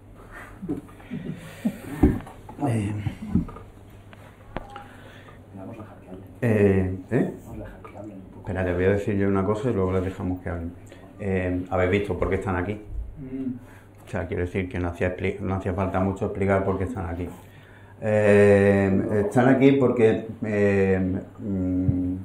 Eh, eh, ¿eh? Vamos a dejar que hablen un poco. Espera, les voy a decir yo una cosa y luego les dejamos que hablen. Eh, Habéis visto por qué están aquí. O sea, quiero decir que no hacía, expli- no hacía falta mucho explicar por qué están aquí. Eh, están aquí porque, eh, mm, mm,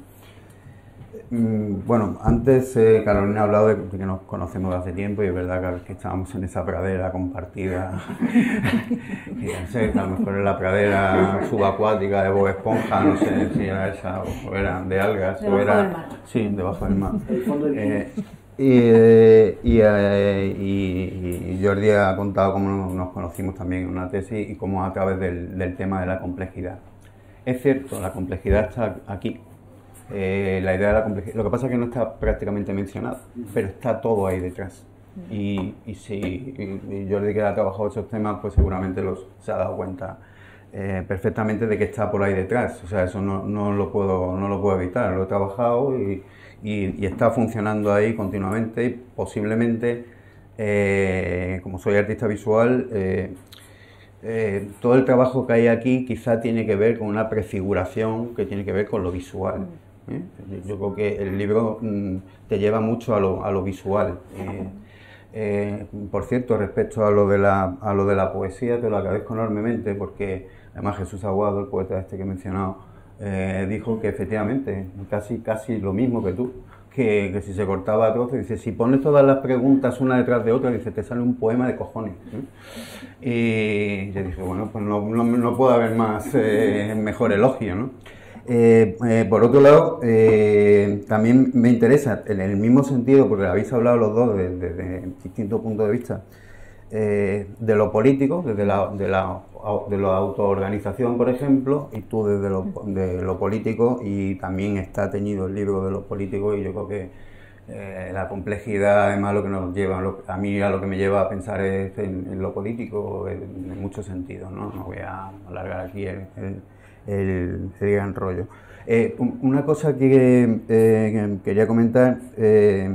bueno, antes eh, Carolina ha hablado de que nos conocemos de hace tiempo y es verdad que, que estábamos en esa pradera compartida. y pensé que a lo mejor en la pradera subacuática de Bob Esponja, no sé si era esa o era de algas. o Debajo era, del mar. Sí, debajo del mar. Eh, y, eh, y, eh, y- y Jordi ha contado cómo nos- nos conocimos también en una tesis y cómo a través del, del tema de la complejidad. Es cierto, la complejidad está aquí. Eh, la idea de la complejidad. Lo que pasa es que no está prácticamente mencionada, pero está todo ahí detrás. Y, y si y- Jordi que ha trabajado esos temas, pues seguramente los, se ha dado cuenta eh, perfectamente de que está por ahí detrás. O sea, eso no, no lo, puedo, no lo puedo evitar. Lo he trabajado y, y- y está funcionando ahí continuamente y posiblemente, eh, como soy artista visual, eh, todo el trabajo que hay aquí quizá tiene que ver con una prefiguración que tiene que ver con lo visual. ¿Eh? Yo creo que el libro mm, te lleva mucho a lo, a lo visual. eh. Eh, por cierto, respecto a lo, de la, a lo de la poesía, te lo agradezco enormemente porque además Jesús Aguado, el poeta este que he mencionado, eh, dijo que efectivamente, casi, casi lo mismo que tú, que, que si se cortaba a trozos, dice, si pones todas las preguntas una detrás de otra, dice, te sale un poema de cojones. ¿eh? Y yo dije, bueno, pues no, no, no puede haber más eh, mejor elogio, ¿no? Eh, eh, por otro lado, eh, también me interesa, en el mismo sentido, porque habéis hablado los dos desde de, de distintos puntos de vista, eh, de lo político, desde la, de la, de la autoorganización, por ejemplo, y tú desde lo, de lo político, y también está teñido el libro de lo político, y yo creo que eh, la complejidad, además, lo que nos lleva, a mí a lo que me lleva a pensar es en, lo político, en, muchos sentidos, ¿no? No voy a alargar aquí el- el- el gran rollo. Eh, un- una cosa que, eh, que quería comentar eh,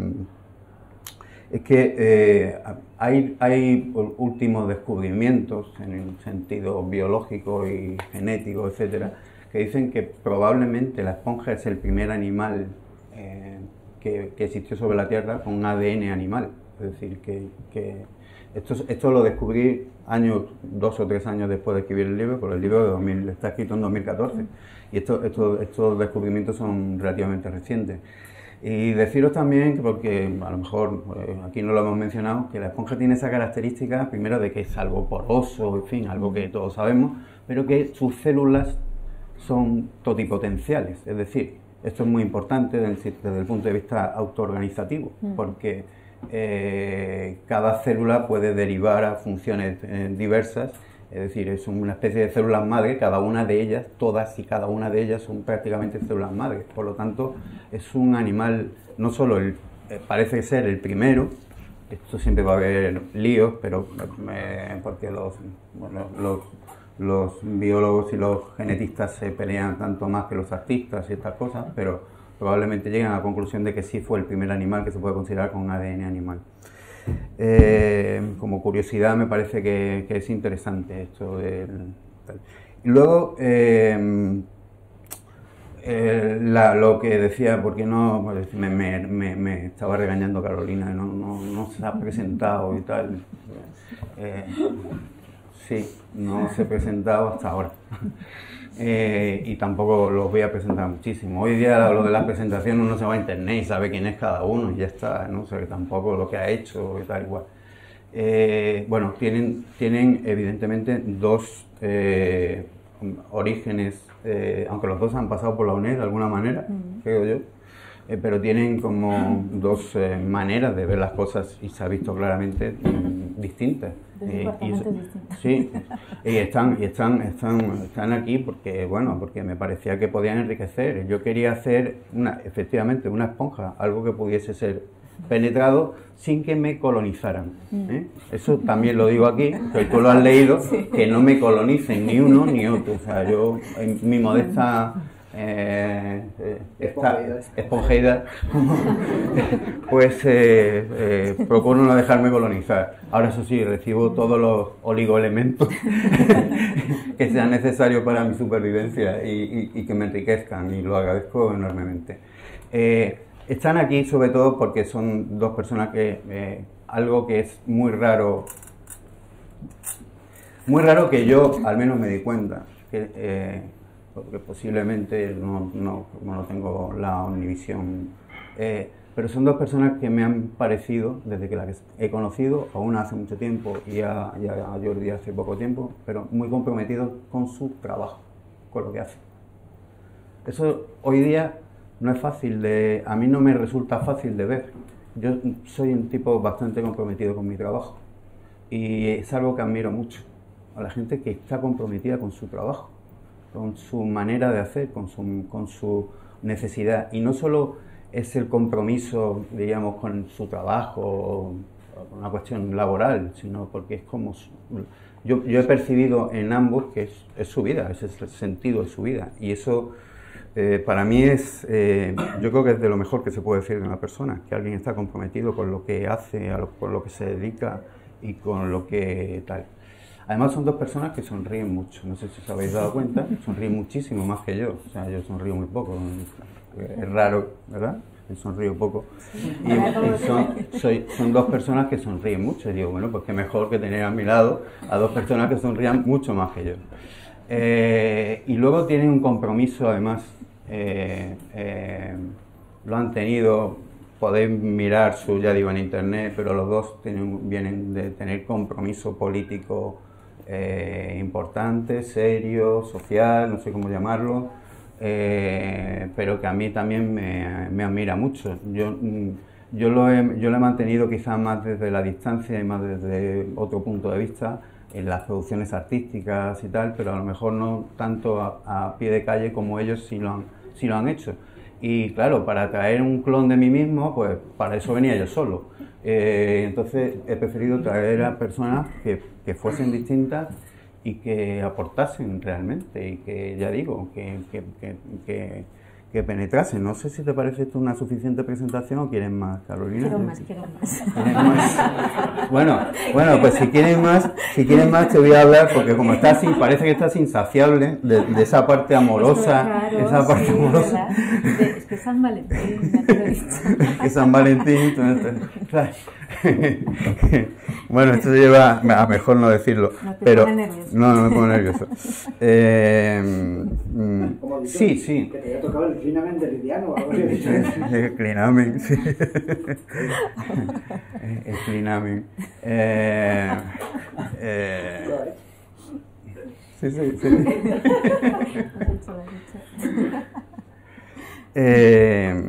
es que hay, hay últimos descubrimientos en el sentido biológico y genético, etcétera, que dicen que probablemente la esponja es el primer animal que, que existió sobre la Tierra con ADN animal. Es decir, que esto, esto lo descubrí años, dos o tres años después de escribir el libro, porque el libro de 2000, está escrito en 2014. Y esto, esto- estos descubrimientos son relativamente recientes. Y deciros también, que porque a lo mejor eh, aquí no lo hemos mencionado, que la esponja tiene esa característica, primero de que es algo poroso, en fin, algo que todos sabemos, pero que sus células son totipotenciales. Es decir, esto es muy importante desde, desde el punto de vista autoorganizativo, porque eh, cada célula puede derivar a funciones eh, diversas, es decir, es una especie de células madre, cada una de ellas, todas y cada una de ellas son prácticamente células madre. Por lo tanto, es un animal, no solo eh, parece ser el primero, esto siempre va a haber líos, pero porque los biólogos y los genetistas se pelean tanto más que los artistas y estas cosas, pero probablemente lleguen a la conclusión de que sí fue el primer animal que se puede considerar con ADN animal. Eh, como curiosidad me parece que, es interesante esto luego, eh, eh, lo que decía, porque no, Pues me, estaba regañando Carolina, no, no, no se ha presentado y tal. Eh, sí, no se ha presentado hasta ahora. Eh, y tampoco los voy a presentar muchísimo. Hoy día lo de las presentaciones uno se va a internet y sabe quién es cada uno y ya está, no sé tampoco lo que ha hecho y tal igual. Eh, bueno, tienen, tienen evidentemente dos eh, orígenes, eh, aunque los dos han pasado por la UNED de alguna manera, creo yo. Eh, pero tienen como dos eh, maneras de ver las cosas y se ha visto claramente mm, distintas. Eh, y distintos. Sí, y están, y están, están, están aquí porque, bueno, porque me parecía que podían enriquecer. Yo quería hacer, una, efectivamente, una esponja, algo que pudiese ser penetrado sin que me colonizaran. ¿eh? Eso también lo digo aquí, que tú lo has leído, que no me colonicen ni uno ni otro. O sea, yo, en mi modesta eh, eh, esponjeidad, pues eh, eh, procuro no dejarme colonizar. Ahora eso sí, recibo todos los oligoelementos que sean necesarios para mi supervivencia y, y- y que me enriquezcan y lo agradezco enormemente. Eh, están aquí sobre todo porque son dos personas que algo que es muy raro, muy raro que yo al menos me di cuenta, que, porque posiblemente no, no, no tengo la omnivisión, eh, pero son dos personas que me han parecido, desde que las he conocido, a una hace mucho tiempo y a, Jordi hace poco tiempo, pero muy comprometidos con su trabajo, con lo que hacen. Eso hoy día no es fácil de, a mí no me resulta fácil de ver. Yo soy un tipo bastante comprometido con mi trabajo y es algo que admiro mucho a la gente que está comprometida con su trabajo, con su manera de hacer, con su, con su necesidad. Y no solo es el compromiso, diríamos, con su trabajo o una cuestión laboral, sino porque es como... su- yo, yo he percibido en ambos que es, es su vida, ese es el sentido de su vida. Y eso eh, para mí es, eh, yo creo que es de lo mejor que se puede decir de una persona, que alguien está comprometido con lo que hace, lo- con lo que se dedica y con lo que tal. Además son dos personas que sonríen mucho, no sé si os habéis dado cuenta, sonríen muchísimo más que yo, o sea, yo sonrío muy poco, es raro, ¿verdad? Yo sonrío poco. Y, y son, soy- son dos personas que sonríen mucho, y digo, bueno, pues qué mejor que tener a mi lado a dos personas que sonrían mucho más que yo. Eh, y luego tienen un compromiso, además, eh, eh, lo han tenido, podéis mirar su, ya digo, en internet, pero los dos tienen, vienen de tener compromiso político eh, importante, serio, social, no sé cómo llamarlo, eh, pero que a mí también me, me admira mucho. Yo, mm, yo, lo he, yo lo he mantenido quizás más desde la distancia y más desde otro punto de vista en las producciones artísticas y tal, pero a lo mejor no tanto a, a pie de calle como ellos sí lo han, lo han hecho. Y claro, para traer un clon de mí mismo, pues para eso venía yo solo. Eh, entonces he preferido traer a personas que, que fuesen distintas y que aportasen realmente y que, ya digo, que, que, que, penetrasen. No sé si te parece esto una suficiente presentación o quieren más, Carolina. Quiero más, quiero más. Bueno, bueno, pues si quieren más, si quieren más te voy a hablar porque como estás parece que estás insaciable de, de esa parte amorosa, Claro, esa parte sí, amorosa. De- Es que San Valentín, ya te lo he dicho. que San Valentín. bueno, esto lleva a mejor no decirlo, No te pero nervioso. no, no me pongo nervioso. Eh, mm, Como dicho, sí, sí. Que te haya tocado el finamente lidiano o algo así. he dicho. El clinamen, sí. El clinamen. Eh, eh, sí, sí, sí. Eh,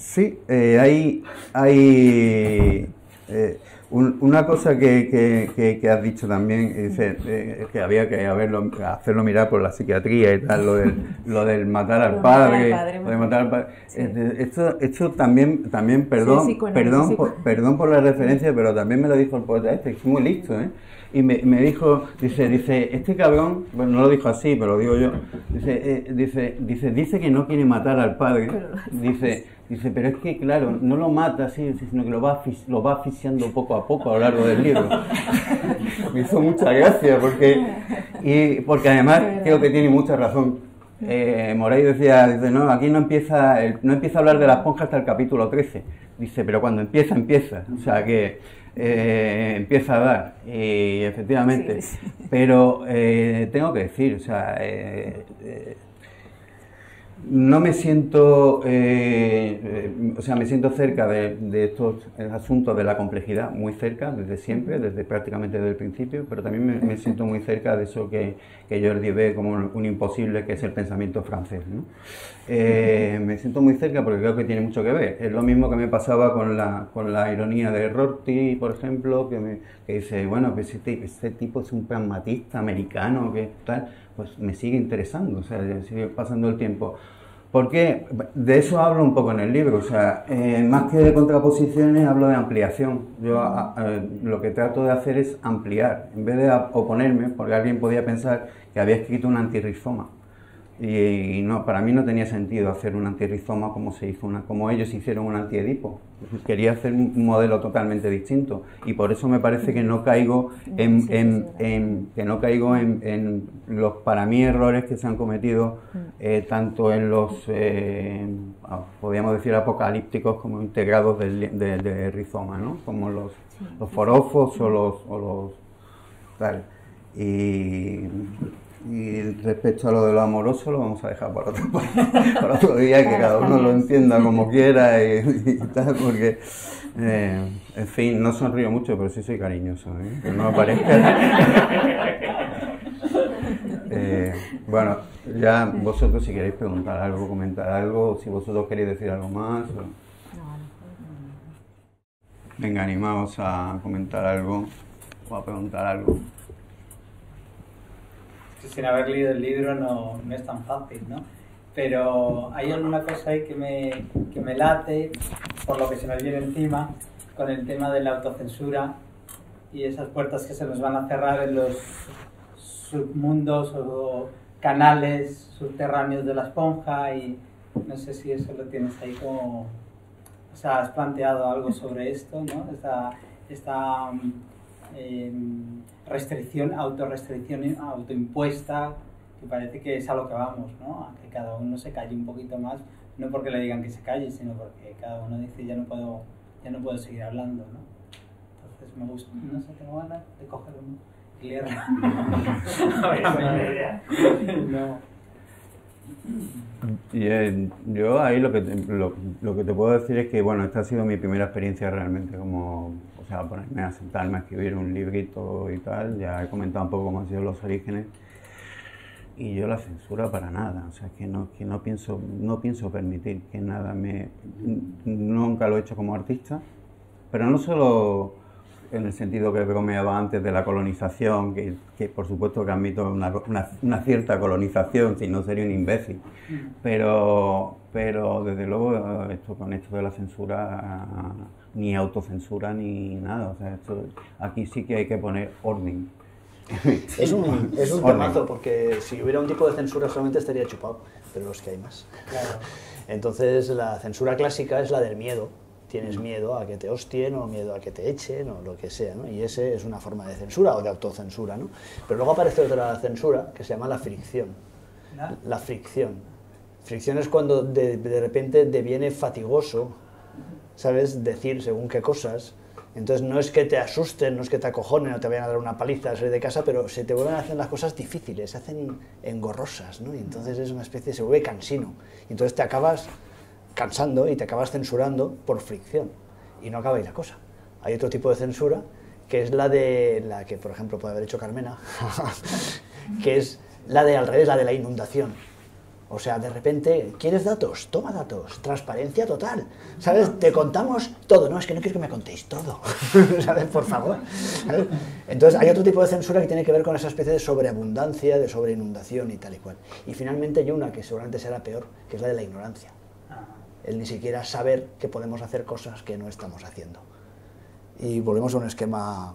sí, eh, hay, hay eh, un- una cosa que, que- que- que has dicho también, dice, eh, que había que haberlo, hacerlo mirar por la psiquiatría y tal, lo del, lo del matar al padre, padre, lo de matar al padre. Sí. Esto, esto también, también perdón, Sí, perdón, por, perdón por la referencia, pero también me lo dijo el poeta este, que es muy listo, ¿eh? Y me, me dijo, dice, dice, este cabrón, bueno, no lo dijo así, pero lo digo yo, dice, eh, dice, dice, dice que no quiere matar al padre, dice, dice, pero es que claro, no lo mata así, sino que lo va, lo va asfixiando poco a poco a lo largo del libro. me hizo mucha gracia, porque, y porque además creo que tiene mucha razón. Eh, Moray decía, dice, no, aquí no empieza, el- no empieza a hablar de la esponja hasta el capítulo 13. Dice, pero cuando empieza, empieza. O sea que eh, empieza a dar. Y efectivamente. Sí, sí. Pero eh, tengo que decir, o sea, eh, no me siento, eh, eh, o sea, me siento cerca de, estos asuntos de la complejidad, muy cerca, desde siempre, desde prácticamente desde el principio, pero también me, siento muy cerca de eso que, que Jordi ve como un, imposible, que es el pensamiento francés. Eh, me siento muy cerca porque creo que tiene mucho que ver. Es lo mismo que me pasaba con la, con la ironía de Rorty, por ejemplo, que, me, que dice, bueno, que este, este, tipo es un pragmatista americano, que tal, pues me sigue interesando, o sea, sigue pasando el tiempo. Porque de eso hablo un poco en el libro, o sea, eh, más que de contraposiciones hablo de ampliación. Yo lo que trato de hacer es ampliar, en vez de oponerme, porque alguien podía pensar que había escrito un antirrizoma. Y, no, para mí no tenía sentido hacer un antirrizoma como se hizo una, como ellos hicieron un antiedipo. Quería hacer un modelo totalmente distinto y por eso me parece que no caigo en, que no caigo en, los para mí errores que se han cometido mm. eh, tanto en los eh, ah, podríamos decir apocalípticos como integrados del, rizoma, ¿no? Como los, los forofos o los, o los tal. Y y respecto a lo de lo amoroso, lo vamos a dejar para otro, para otro día, que cada uno lo entienda como quiera y, tal, porque, eh, en fin, no sonrío mucho, pero sí soy cariñoso, ¿eh? que no me parezca. Eh, bueno, ya vosotros si queréis preguntar algo, comentar algo, si vosotros queréis decir algo más. Venga, animaos a comentar algo o a preguntar algo sin haber leído el libro no, no, es tan fácil, ¿no? Pero hay alguna cosa ahí que me, que me late, por lo que se me viene encima, con el tema de la autocensura y esas puertas que se nos van a cerrar en los submundos o canales subterráneos de la esponja y no sé si eso lo tienes ahí como... O sea, has planteado algo sobre esto, ¿no? Esta, esta eh, restricción, autorrestricción autoimpuesta, que parece que es a lo que vamos, ¿no? A que cada uno se calle un poquito más, no porque le digan que se calle, sino porque cada uno dice ya no puedo, ya no puedo seguir hablando, ¿no? Entonces me gusta, no sé, tengo ganas de coger un leer. no. Eh, yo ahí lo que, lo, lo, que te puedo decir es que, bueno, esta ha sido mi primera experiencia realmente como sea, ponerme a sentarme a escribir un librito y tal, ya he comentado un poco cómo han sido los orígenes. Y yo la censura para nada, o sea, que no, que no, pienso, no pienso permitir que nada me... Nunca lo he hecho como artista, pero no solo en el sentido que bromeaba antes de la colonización, que, que por supuesto que admito una, una, cierta colonización, si no sería un imbécil, mm. pero, pero desde luego esto con esto de la censura ni autocensura ni nada. O sea, aquí sí que hay que poner orden. Es un, es un temazo, porque si hubiera un tipo de censura solamente estaría chupado, pero es que hay más. Entonces, la censura clásica es la del miedo. Tienes miedo a que te hostien o miedo a que te echen o lo que sea, ¿no? Y ese es una forma de censura o de autocensura, ¿no? Pero luego aparece otra censura que se llama la fricción. La fricción. Fricción es cuando de, de repente deviene fatigoso ¿sabes? Decir según qué cosas. Entonces no es que te asusten, no es que te acojonen o te vayan a dar una paliza al salir de casa, pero se te vuelven a hacer las cosas difíciles, se hacen engorrosas, ¿no? Y entonces es una especie, se vuelve cansino. Y entonces te acabas cansando y te acabas censurando por fricción. Y no acaba ahí la cosa. Hay otro tipo de censura, que es la de, la que por ejemplo puede haber hecho Carmena, que es la de al revés, la de la inundación. O sea, de repente, ¿quieres datos? Toma datos. Transparencia total. ¿Sabes? Te contamos todo. No, es que no quiero que me contéis todo. ¿Sabes? Por favor. Entonces, hay otro tipo de censura que tiene que ver con esa especie de sobreabundancia, de sobreinundación y tal y cual. Y finalmente hay una que seguramente será peor, que es la de la ignorancia. El ni siquiera saber que podemos hacer cosas que no estamos haciendo. Y volvemos a un esquema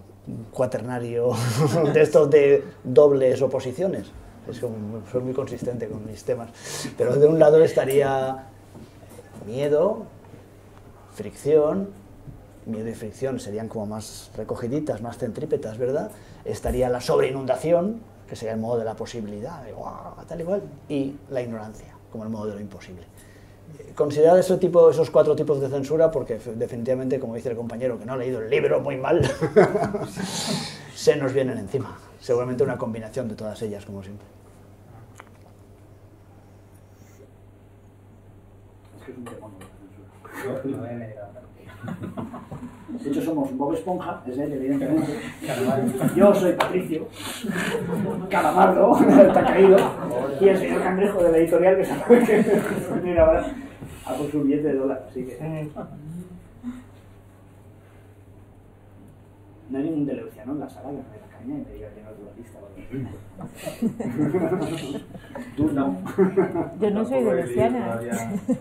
cuaternario de estos de dobles oposiciones es como, soy muy consistente con mis temas. Pero de un lado estaría miedo, fricción, miedo y fricción serían como más recogiditas, más centrípetas, ¿verdad? Estaría la sobreinundación, que sería el modo de la posibilidad, tal igual, y la ignorancia, como el modo de lo imposible. Considerad ese tipo, esos cuatro tipos de censura porque definitivamente, como dice el compañero que no ha leído el libro muy mal, se nos vienen encima. Seguramente una combinación de todas ellas, como siempre. es un censura. De hecho, somos Bob Esponja, es él, evidentemente. Yo soy Patricio, Calamardo, está caído, y el señor Cangrejo de la editorial que sabe que ahora a por su billete de dólar. Así que. No hay ningún deleuciano en la sala que me dé la caña y me diga que no es dualista. Tú no. Yo no soy deleuciana.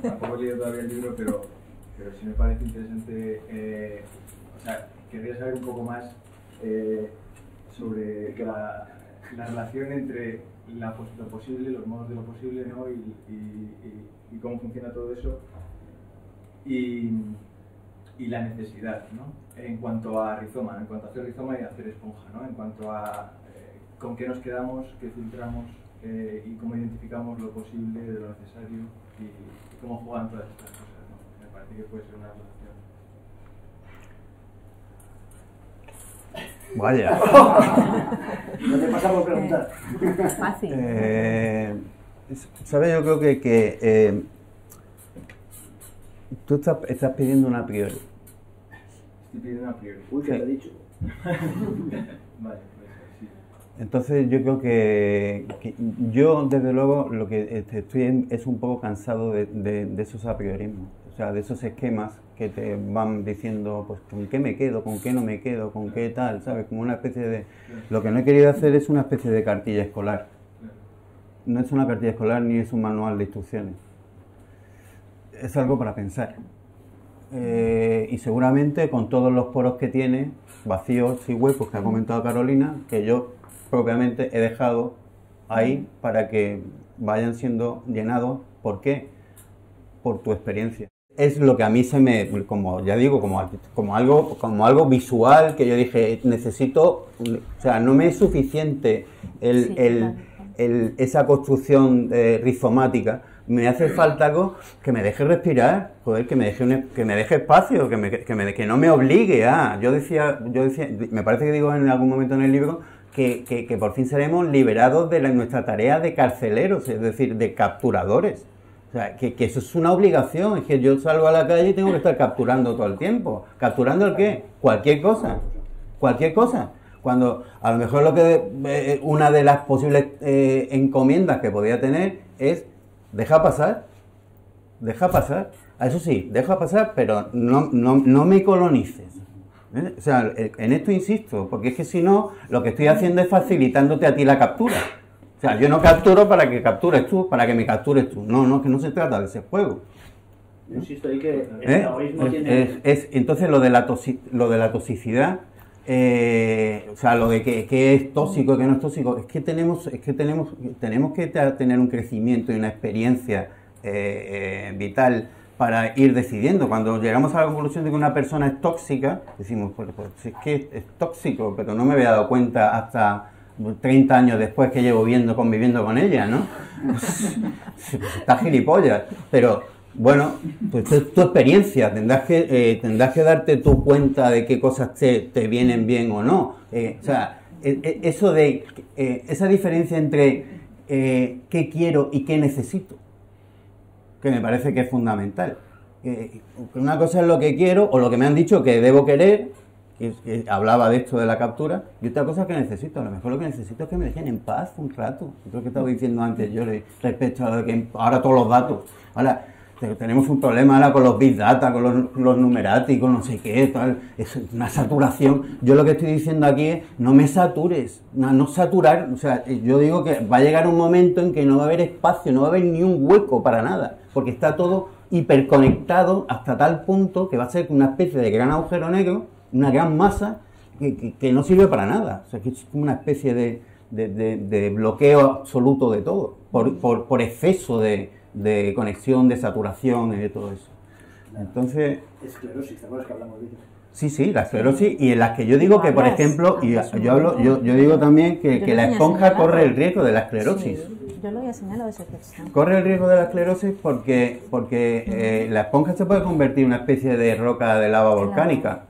Tampoco he leído todavía el libro, pero, pero sí me parece interesante. eh, o sea, querría saber un poco más eh, sobre la, la relación entre lo posible, los modos de lo posible, ¿no? Y, cómo funciona todo eso. Y, la necesidad, ¿no? En cuanto a rizoma, en cuanto a hacer rizoma y hacer esponja, ¿no? En cuanto a eh, con qué nos quedamos, qué filtramos y cómo identificamos lo posible de lo necesario y cómo juegan todas estas cosas, parece que puede ser una relación. Vaya. No te pasa por preguntar. Fácil. Eh, ¿Sabes? Yo creo que, que eh, tú estás, estás pidiendo una a priori. Estoy pidiendo a priori. Uy, que te he dicho. Vale, pues sí. Entonces yo creo que, que yo desde luego lo que este, estoy en- es un poco cansado de, de- de esos apriorismos, o sea, de esos esquemas que te van diciendo, pues, con qué me quedo, con qué no me quedo, con qué tal, ¿sabes? Como una especie de... Lo que no he querido hacer es una especie de cartilla escolar. No es una cartilla escolar ni es un manual de instrucciones. Es algo para pensar. Eh, y seguramente con todos los poros que tiene, vacíos y huecos que ha comentado Carolina, que yo propiamente he dejado ahí para que vayan siendo llenados. ¿Por qué? Por tu experiencia. Es lo que a mí se me, como ya digo, como, como, algo, como algo visual que yo dije, necesito, o sea, no me es suficiente el, Sí, el- claro. el- esa construcción eh, rizomática, me hace falta algo que me deje respirar, joder, que me deje, un- que me deje espacio, que, me, que, me- que no me obligue a... Yo decía, yo decía, me parece que digo en algún momento en el libro que, que- que por fin seremos liberados de la- nuestra tarea de carceleros, es decir, de capturadores. Sea, que, eso es una obligación, es que yo salgo a la calle y tengo que estar capturando todo el tiempo. ¿Capturando el qué? Cualquier cosa. Cualquier cosa. Cuando a lo mejor lo que eh, una de las posibles eh, encomiendas que podía tener es deja pasar, deja pasar. Eso sí, deja pasar, pero no, no, no me colonices. ¿eh? O sea, en esto insisto, porque es que si no, lo que estoy haciendo es facilitándote a ti la captura. O sea, yo no capturo para que captures tú, para que me captures tú. No, no, que no se trata de ese juego. Yo insisto ahí que el ¿Eh? taoísmo Es- tiene. es- es- entonces lo de la, lo de la toxicidad, eh, o sea, lo de que, que es tóxico que no es tóxico, es que tenemos, es que tenemos, tenemos que tener un crecimiento y una experiencia eh, vital para ir decidiendo. Cuando llegamos a la conclusión de que una persona es tóxica, decimos, pues, pues, es que es tóxico, pero no me había dado cuenta hasta 30 años después que llevo viendo, conviviendo con ella, ¿no? Está gilipollas. Pero bueno, pues es tu experiencia, tendrás que, eh, tendrás que darte tu cuenta de qué cosas te, te vienen bien o no. Eh, o sea, e- e- eso de eh, esa diferencia entre qué quiero y qué necesito, que me parece que es fundamental. Una cosa es lo que quiero o lo que me han dicho que debo querer, que, que hablaba de esto de la captura, y otra cosa que necesito. A lo mejor lo que necesito es que me dejen en paz un rato. Lo que estaba diciendo antes yo re- respecto a lo que ahora todos los datos. Ahora, te- tenemos un problema ahora con los big data, con los, los numerati, con no sé qué, tal. Es una saturación. Yo lo que estoy diciendo aquí es no me satures, no, no saturar. O sea, yo digo que va a llegar un momento en que no va a haber espacio, no va a haber ni un hueco para nada, porque está todo hiperconectado hasta tal punto que va a ser una especie de gran agujero negro, una gran masa que, que- que no sirve para nada. O sea, que es como una especie de, de- de- de bloqueo absoluto de todo, por, por- por exceso de, de conexión, de saturación y de todo eso. Entonces, Esclerosis, ¿te acuerdas que hablamos de ello? sí, sí, la esclerosis y en las que yo digo que, por ejemplo, y yo, hablo, yo, yo digo también que, que la esponja corre el riesgo de la esclerosis. Sí, yo lo había señalado esa excepción. Corre el riesgo de la esclerosis porque, porque eh, la esponja se puede convertir en una especie de roca de lava volcánica.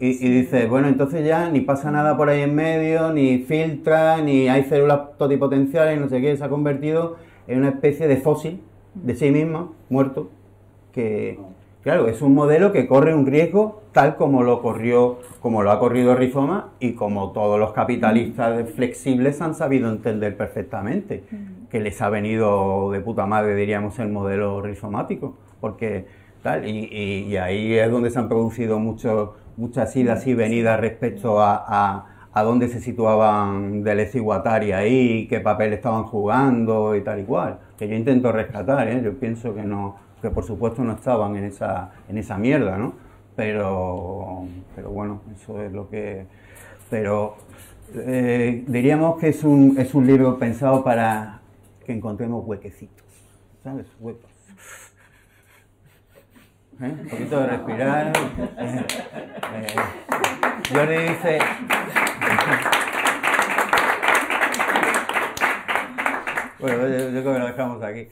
Y, y dice, bueno, entonces ya ni pasa nada por ahí en medio, ni filtra, ni hay células totipotenciales, no sé qué, se ha convertido en una especie de fósil de sí misma, muerto, que, claro, es un modelo que corre un riesgo tal como lo corrió, como lo ha corrido Rizoma y como todos los capitalistas flexibles han sabido entender perfectamente, que les ha venido de puta madre, diríamos, el modelo rizomático, porque tal, y, y- y ahí es donde se han producido muchos, muchas idas y venidas respecto a, a, a dónde se situaban Deleuze y Guattari ahí, qué papel estaban jugando y tal y cual, que yo intento rescatar, ¿eh? yo pienso que no, que por supuesto no estaban en esa, en esa mierda, ¿no? Pero, pero bueno, eso es lo que... Pero eh, diríamos que es un, es un libro pensado para que encontremos huequecitos, ¿sabes? Huecos. ¿Eh? Un poquito de respirar. Eh, eh, Jordi dice... Bueno, yo, yo creo que lo dejamos aquí.